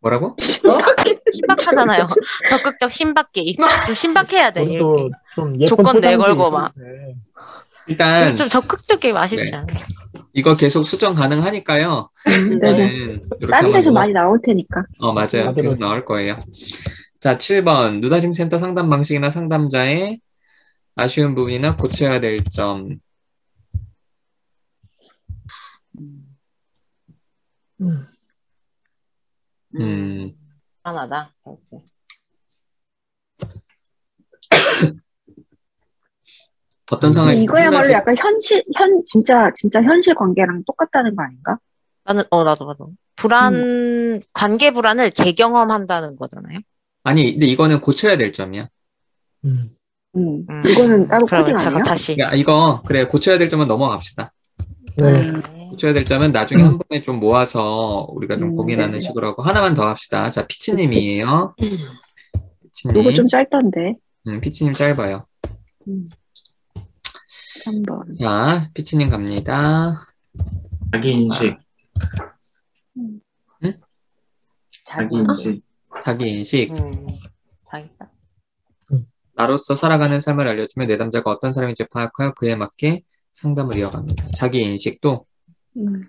뭐라고? 신박하잖아요. 적극적 신박 개입. 좀 신박해야 돼. 이렇게. 우리도 좀 예쁜 조건 내걸고 막. 때. 일단 좀 적극적 개입 아쉽지 네. 않아? 이거 계속 수정 가능하니까요. 이거는 이렇게 딴 데서 하면 많이 나올 테니까. 어, 맞아요. 맞아요. 계속 나올 거예요. 자, 7번. 누다짐 센터 상담 방식이나 상담자의 아쉬운 부분이나 고쳐야 될 점. 음. 음, 불안하다. 이렇게. 어떤 상황에서 이거야말로 생각이- 약간 현실, 현, 진짜, 진짜 현실 관계랑 똑같다는 거 아닌가? 나는 어 나도 나도 불안 관계 불안을 재경험한다는 거잖아요. 아니, 근데 이거는 고쳐야 될 점이야. 음. 음. 음. 이거는 따로 그러면 코딩 아니야? 다시 야, 이거 그래 고쳐야 될 점은 넘어갑시다. 네. 네. 고쳐야 될 점은 나중에 한 번에 좀 모아서 우리가 좀 음, 고민하는 네. 식으로 하고 하나만 더 합시다. 자, 피치님이에요. 피치님. 이거 좀 짧던데. 음, 피치님 짧아요. 음. 3번. 자, 피치님 갑니다. 자기 인식, 자기 자기 인식. 자기 인식. 음, 나로서 살아가는 삶을 알려주며 내담자가 어떤 사람인지 파악하여 그에 맞게 상담을 이어갑니다. 자기 인식도 음.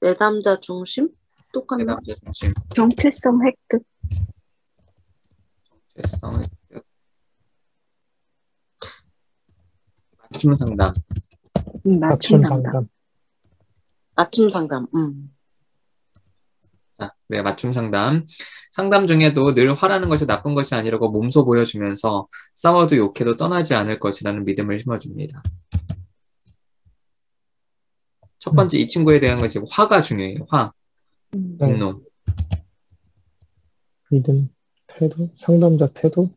내담자 중심? 똑같나? 내담자 중심, 정체성 획득. 정체성을 맞춤 상담. 음, 맞춤 맞춤 상담. 상담. 맞춤 상담. 음. 자, 그래 맞춤 상담. 상담 중에도 늘 화라는 것이 나쁜 것이 아니라고 몸소 보여주면서 싸워도 욕해도 떠나지 않을 것이라는 믿음을 심어줍니다. 첫 번째 이 친구에 대한 건 지금 화가 중요해요. 화, 음. 네. 분노. 믿음, 태도, 상담자 태도.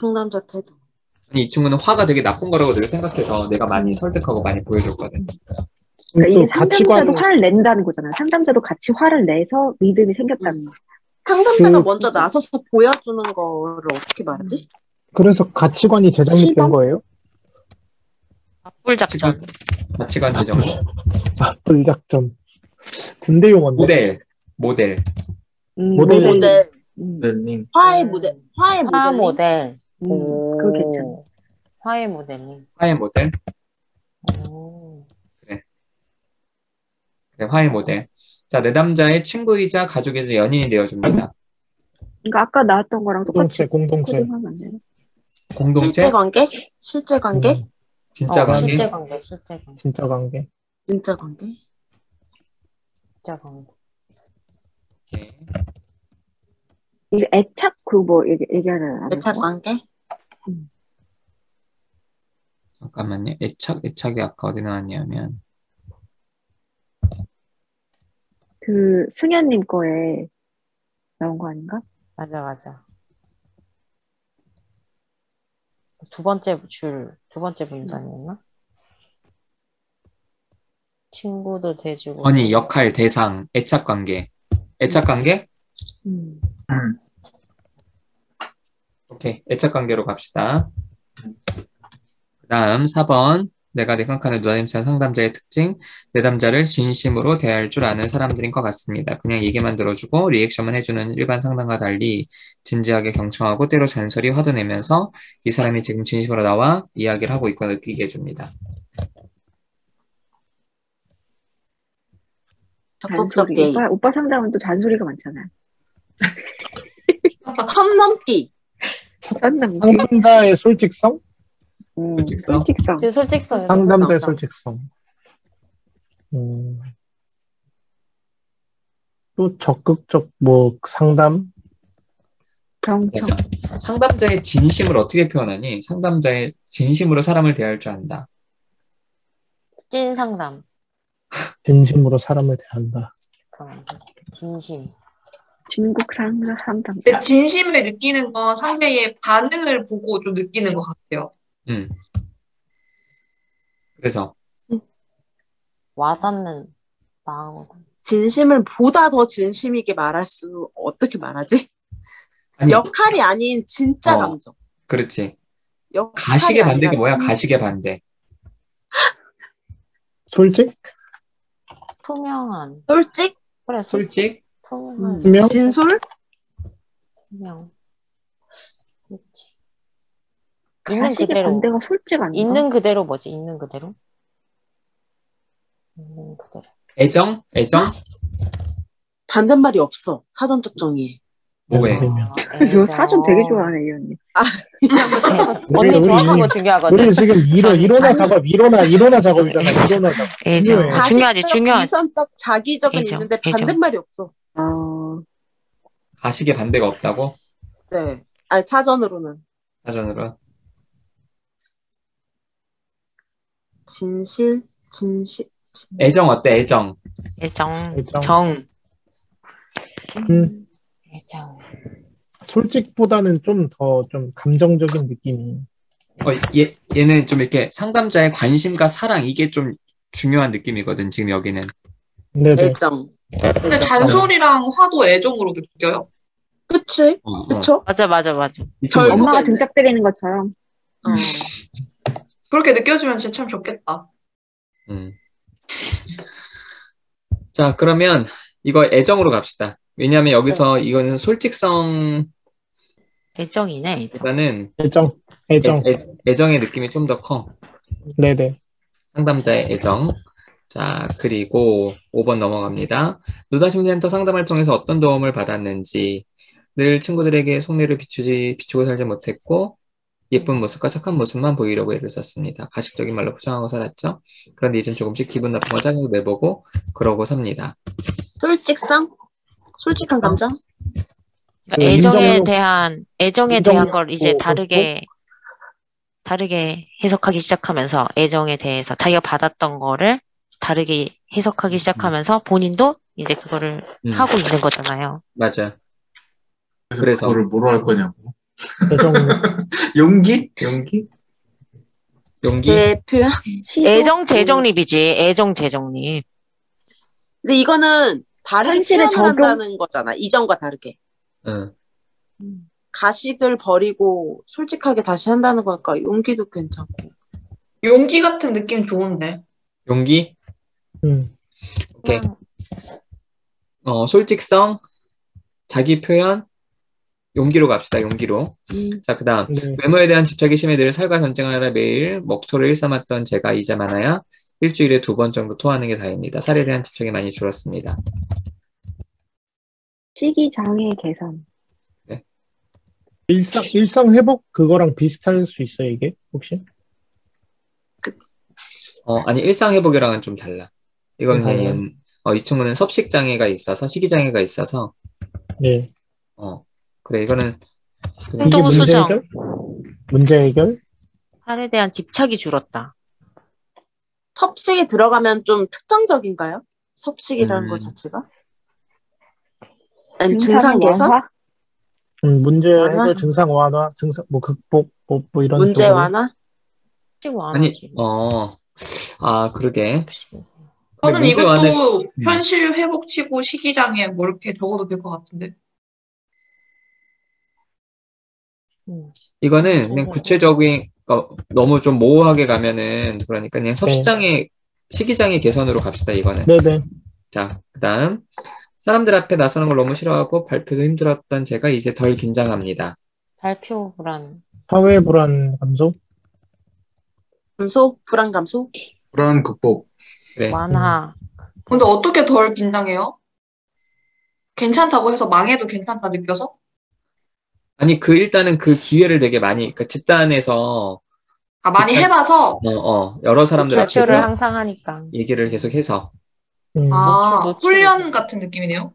상담자 태도. 이 친구는 화가 되게 나쁜 거라고 늘 생각해서 내가 많이 설득하고 많이 보여줬거든. 그러니까 또 이게 상담자도 화를 낸다는 거잖아요. 상담자도 같이 화를 내서 믿음이 생겼다는 음. 거. 상담자가 그- 먼저 나서서 보여주는 거를 어떻게 말하지? 그래서 가치관이 재정립된 시범? 거예요? 맞불 작전. 가치관 재정. 아, 불작전. 군대 용어인데. 모델, 모델. 음, 모델. 모델. 음, 런닝. 화의 음. 모델. 화의 화 모델. 모델. 음, 오. 그거 괜찮아. 화의 모델링. 화의 모델. 오. 그래, 화의 모델. 자, 내담자의 친구이자 가족이자 연인이 되어줍니다. 그러니까 아까 나왔던 거랑 똑같이 공동체, 공동체. 실제 관계? 실제 관계? 음, 진짜 어, 관계, 실제 관계, 실제 관계, 진짜 관계. 진짜 관계? 진짜 관계. 오케이. 이게 애착 그뭐 얘기, 얘기하는 애착 관계? 잠깐만요. 애착, 애착이 아까 어디 나왔냐면, 그 승현님 거에 나온 거 아닌가? 맞아, 맞아. 두 번째 줄, 두 번째 문단이었나? 친구도 돼주고. 권위, 역할, 대상, 애착 관계. 애착 관계? 음. 오케이. 애착 관계로 갑시다. 그 다음 4번. 내가 생각하는 누나님산 상담자의 특징, 내담자를 진심으로 대할 줄 아는 사람들인 것 같습니다. 그냥 얘기만 들어주고 리액션만 해주는 일반 상담과 달리 진지하게 경청하고 때로 잔소리 화도 내면서 이 사람이 지금 진심으로 나와 이야기를 하고 있고 느끼게 해줍니다. 적극적 잔소리. 오빠, 오빠 상담은 또 잔소리가 많잖아요. 선 넘기. 썬남. 상담자의 솔직성? 음, 솔직성? 솔직성. 그 솔직성. 상담자의 맞아. 솔직성. 음. 또 적극적 뭐 상담? 경청. 상담자의 진심을 어떻게 표현하니? 상담자의 진심으로 사람을 대할 줄 안다. 찐 상담. 진심으로 사람을 대한다. 진심. 진국 상담. 상담. 근데 진심을 느끼는 건 상대의 반응을 보고 좀 느끼는 것 같아요. 음. 그래서 와닿는 마음. 진심을 보다 더 진심이게 말할 수 어떻게 말하지? 아니 역할이 아닌 진짜 어. 감정. 그렇지. 역할이 가식의 반대가 뭐야? 진- 가식의 반대. 솔직? 투명한. 솔직, 그래, 솔, 솔직? 투명한. 투명? 진솔, 투명. 그렇지. 있는 그대로. 반대가 솔직 아닌가? 있는 그대로 뭐지? 있는 그대로? 있는 그대로. 애정? 애정? 반대말이 없어. 사전적 정의에. 뭐해? 아, 요 사전 되게. 좋아하네, 이 언니. 언니 우리- 정확한 우리- 거 중요하거든. 우리 지금 이론화 아니. 작업, 이론화, 이론화 작업이잖아, 이론화 작업. 애정. 중요해. 중요하지, 중요하지. 이성적, 자기적은 애정, 있는데 애정. 반대말이 없어. 어, 가식의 반대가 없다고? 네. 아니, 사전으로는. 사전으로. 진실, 진실. 진- 애정 어때? 애정. 애정. 애정. 정. 음, 애정. 솔직보다는 좀더좀 감정적인 느낌이. 어, 얘, 얘는 좀 이렇게 상담자의 관심과 사랑 이게 좀 중요한 느낌이거든, 지금 여기는. 네네. 애정. 근데 잔소리랑 화도 애정으로 느껴요. 그치? 어, 어. 그쵸? 맞아, 맞아, 맞아. 엄마가. 등짝 때리는 것처럼. 어. 그렇게 느껴지면 진짜 참 좋겠다. 음. 자, 그러면 이거 애정으로 갑시다. 왜냐하면 여기서 이거는 솔직성보다는 애정이네, 애정. 애정, 애정. 애, 정의 느낌이 좀 더 커. 네네. 상담자의 애정. 자, 그리고 5번 넘어갑니다. 누다심센터 상담을 통해서 어떤 도움을 받았는지, 늘 친구들에게 속내를 비추지, 비추고 살지 못했고, 예쁜 모습과 착한 모습만 보이려고 애를 썼습니다. 가식적인 말로 포장하고 살았죠. 그런데 이젠 조금씩 기분 나쁜 거 짜증을 내보고, 그러고 삽니다. 솔직성? 솔직한 감정? 그러니까 그 애정에 대한 애정에 대한 걸 이제 다르게 다르게 해석하기 시작하면서 애정에 대해서 자기가 받았던 거를 다르게 해석하기 시작하면서 본인도 이제 그거를 음, 하고 있는 거잖아요. 맞아. 그래서, 그래서. 그거를 뭐로 할 거냐고. 애정, 용기? 용기? 용기? 시도, 애정 재정립이지. 애정 재정립. 근데 이거는 다르게 현실에 표현을 적용? 한다는 거잖아. 이전과 다르게. 응. 가식을 버리고 솔직하게 다시 한다는 거니까 용기도 괜찮고. 용기 같은 느낌 좋은데. 용기? 음, 오케이. 어, 솔직성, 자기 표현, 용기로 갑시다, 용기로. 자, 그 다음. 네. 외모에 대한 집착이 심해 늘 살과 전쟁하라 매일 먹토를 일삼았던 제가 이제 많아야 일주일에 두 번 정도 토하는 게 다입니다. 살에 대한 집착이 많이 줄었습니다. 식이 장애 개선. 일상, 일상 회복 그거랑 비슷할 수 있어요, 이게? 혹시? 어, 아니, 일상 회복이랑은 좀 달라. 이거는 달라요? 그냥, 어, 이 친구는 섭식 장애가 있어서, 식이 장애가 있어서, 네. 어, 그래, 이거는 행동 문제 수정. 해결? 문제 해결? 살에 대한 집착이 줄었다. 섭식이 들어가면 좀 특정적인가요? 섭식이라는 음. 것 자체가? 아니, 증상 개선? 완화? 음, 문제 완화? 해결, 증상 완화, 증상, 뭐, 극복, 뭐, 뭐 이런 문제 쪽으로. 완화? 아니. 어, 아, 그러게. 저는 근데 문제 이것도 완화- 음. 현실 회복치고 시기장애 뭐 이렇게 적어도 될 것 같은데. 음. 이거는 그냥 음. 구체적인, 그러니까 너무 좀 모호하게 가면은 그러니까 그냥 섭시장의 시기장의 개선으로 갑시다 이거는. 네네. 자, 그다음 사람들 앞에 나서는 걸 너무 싫어하고 발표도 힘들었던 제가 이제 덜 긴장합니다. 발표 불안. 사회 불안 감소? 감소? 불안 감소? 불안 극복. 그래. 완화. 근데 어떻게 덜 긴장해요? 괜찮다고 해서 망해도 괜찮다 느껴서? 아니 그 일단은 그 기회를 되게 많이 그 집단에서 아, 많이 집단- 해봐서? 어, 어, 여러 사람들 앞에서 항상 하니까. 얘기를 계속해서 음, 아, 노출, 노출. 훈련 같은 느낌이네요.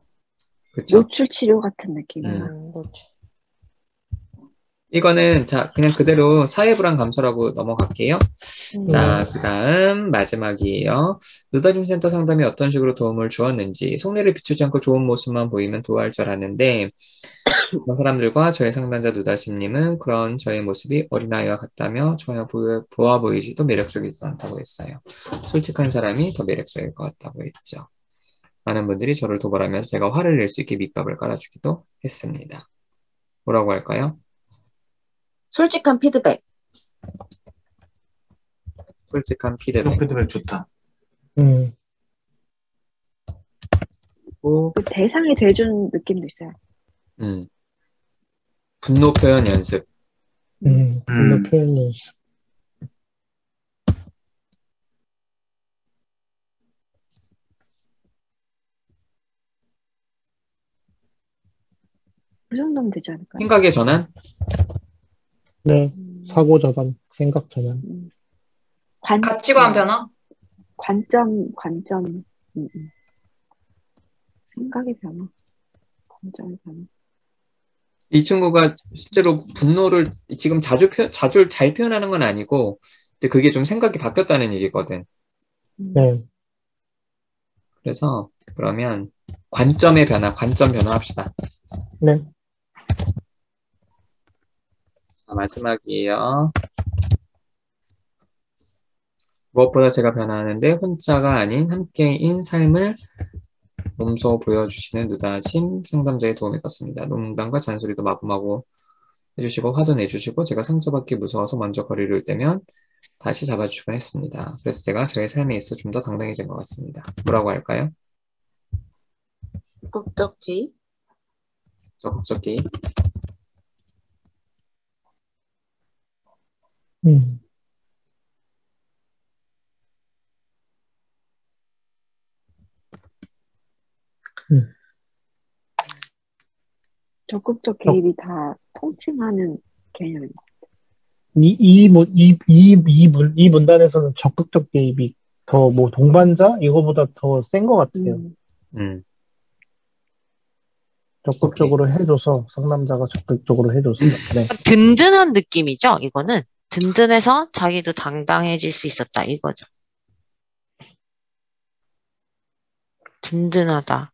그렇죠. 노출 치료 같은 느낌. 음. 음. 이거는 자 그냥 그대로 사회 불안 감소라고 넘어갈게요. 음. 자, 그 다음 마지막이에요. 누다림 센터 상담이 어떤 식으로 도움을 주었는지 속내를 비추지 않고 좋은 모습만 보이면 도와할 줄 아는데 그런 사람들과 저의 상담자 누다심님은 그런 저의 모습이 어린아이와 같다며 전혀 보- 보아 보이지도 매력적이지 않다고 했어요. 솔직한 사람이 더 매력적일 것 같다고 했죠. 많은 분들이 저를 도발하면서 제가 화를 낼 수 있게 밑밥을 깔아주기도 했습니다. 뭐라고 할까요? 솔직한 피드백. 솔직한 피드백. 피드백 좋다. 음, 그 대상이 돼준 느낌도 있어요. 음. 분노 표현 연습. 음, 음. 그 표현이 그 정도면 되지 않을까요? 생각의 전환? 네, 음, 사고 전환, 생각 전환. 음. 관, 가치관 변화? 관점, 관점, 음, 음. 생각의 변화. 관점의 변화. 이 친구가 실제로 분노를 지금 자주 표, 자주 잘 표현하는 건 아니고, 근데 그게 좀 생각이 바뀌었다는 얘기거든. 음. 네, 그래서 그러면 관점의 변화, 관점 변화합시다. 네. 자, 마지막이에요. 무엇보다 제가 변화하는데 혼자가 아닌 함께인 삶을 몸소 보여주시는 누다심 상담자의 도움이 컸습니다. 농담과 잔소리도 마구마구 해주시고 화도 내주시고 제가 상처받기 무서워서 먼저 거리를 떼면 다시 잡아주곤 했습니다. 그래서 제가 저의 삶에 있어 좀 더 당당해진 것 같습니다. 뭐라고 할까요? 개입. 적극적 게임. 음, 적극적 개입이 다 통칭하는 개념입니다. 이, 이, 문- 이, 이, 이, 문, 이 문단에서는 적극적 개입이 더 뭐 동반자? 이거보다 더 센 것 같아요. 음, 음, 적극적으로 해줘서, 상남자가 적극적으로 해줘서. 네. 든든한 느낌이죠, 이거는. 든든해서 자기도 당당해질 수 있었다, 이거죠. 든든하다.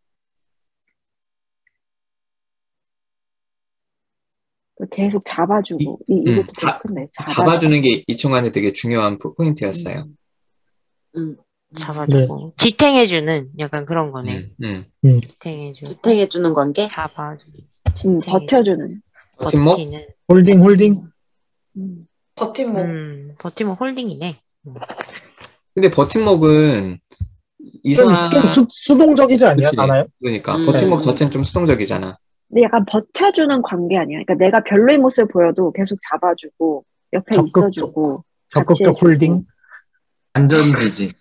계속 잡아주고, 이, 음, 이것도 자- 큰데. 잡아주는 게 이 친구한테 되게 중요한 포- 포인트였어요. 음. 잡아주고. 지탱해주는 약간 그런 거네. 음, 음. 지탱해주고. 지탱해주는 관계. 잡아주고. 음, 버텨주는. 버팀목? 버티는. holding, holding? 음, 버팀목. 음, 버티면 holding이네. 근데 버팀목은 좀, 이상 좀 수, 수동적이지 않냐. 않아요? 그러니까 음. 버팀목 네. 자체는 좀 수동적이잖아. 근데 약간 버텨주는 관계 아니야. 그러니까 내가 별로인 모습을 보여도 계속 잡아주고, 옆에 적극적- 있어주고, 적극적. 홀딩? 안전지지.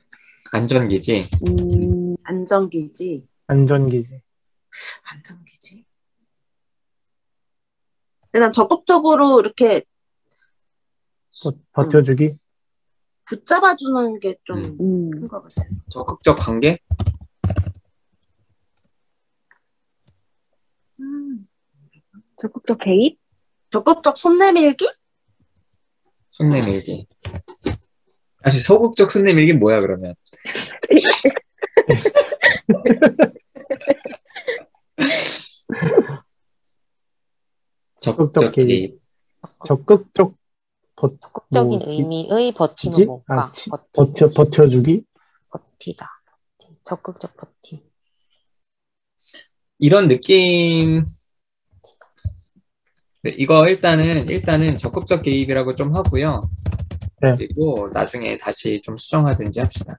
안전기지. 음, 안정기지. 안전기지. 안정기지. 그냥 적극적으로 이렇게 버, 버텨주기? 붙잡아주는 게좀 음. 음, 큰것 같아요. 적극적 관계? 음. 적극적 개입? 적극적 손 내밀기? 손 내밀기. 다시 소극적 손 내밀기 뭐야 그러면? 적극적 개입. 적극적 버, 적극적인 뭐, 의미의 뭐지? 뭘까? 아, 버티, 버텨, 버텨주기? 버티다. 적극적 버티. 이런 느낌 네, 이거 일단은 일단은 적극적 개입이라고 좀 하고요. 네. 그리고 나중에 다시 좀 수정하든지 합시다.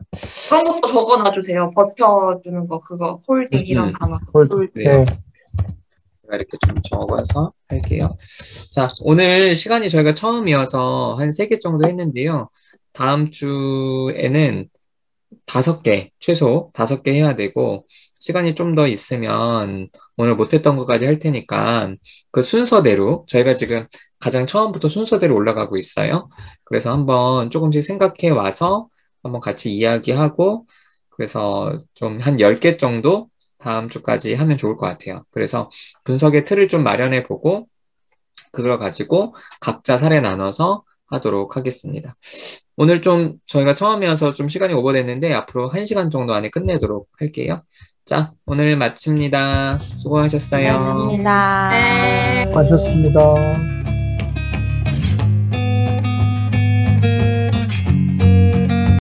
그런 것도 적어놔주세요. 버텨주는 거 그거 holding 이런 음. 단어. 홀- 그래요. 네. 제가 이렇게 좀 적어서 할게요. 자, 오늘 시간이 저희가 처음이어서 한 세 개 정도 했는데요. 다음 주에는 다섯 개, 최소 다섯 개 해야 되고, 시간이 좀 더 있으면 오늘 못했던 것까지 할 테니까 그 순서대로, 저희가 지금 가장 처음부터 순서대로 올라가고 있어요. 그래서 한번 조금씩 생각해 와서 한번 같이 이야기하고, 그래서 좀 한 10개 정도 다음 주까지 하면 좋을 것 같아요. 그래서 분석의 틀을 좀 마련해 보고 그걸 가지고 각자 사례 나눠서 하도록 하겠습니다. 오늘 좀 저희가 처음이어서 좀 시간이 오버됐는데 앞으로 1시간 정도 안에 끝내도록 할게요. 자, 오늘 마칩니다. 수고하셨어요. 감사합니다. 네. 수고하셨습니다.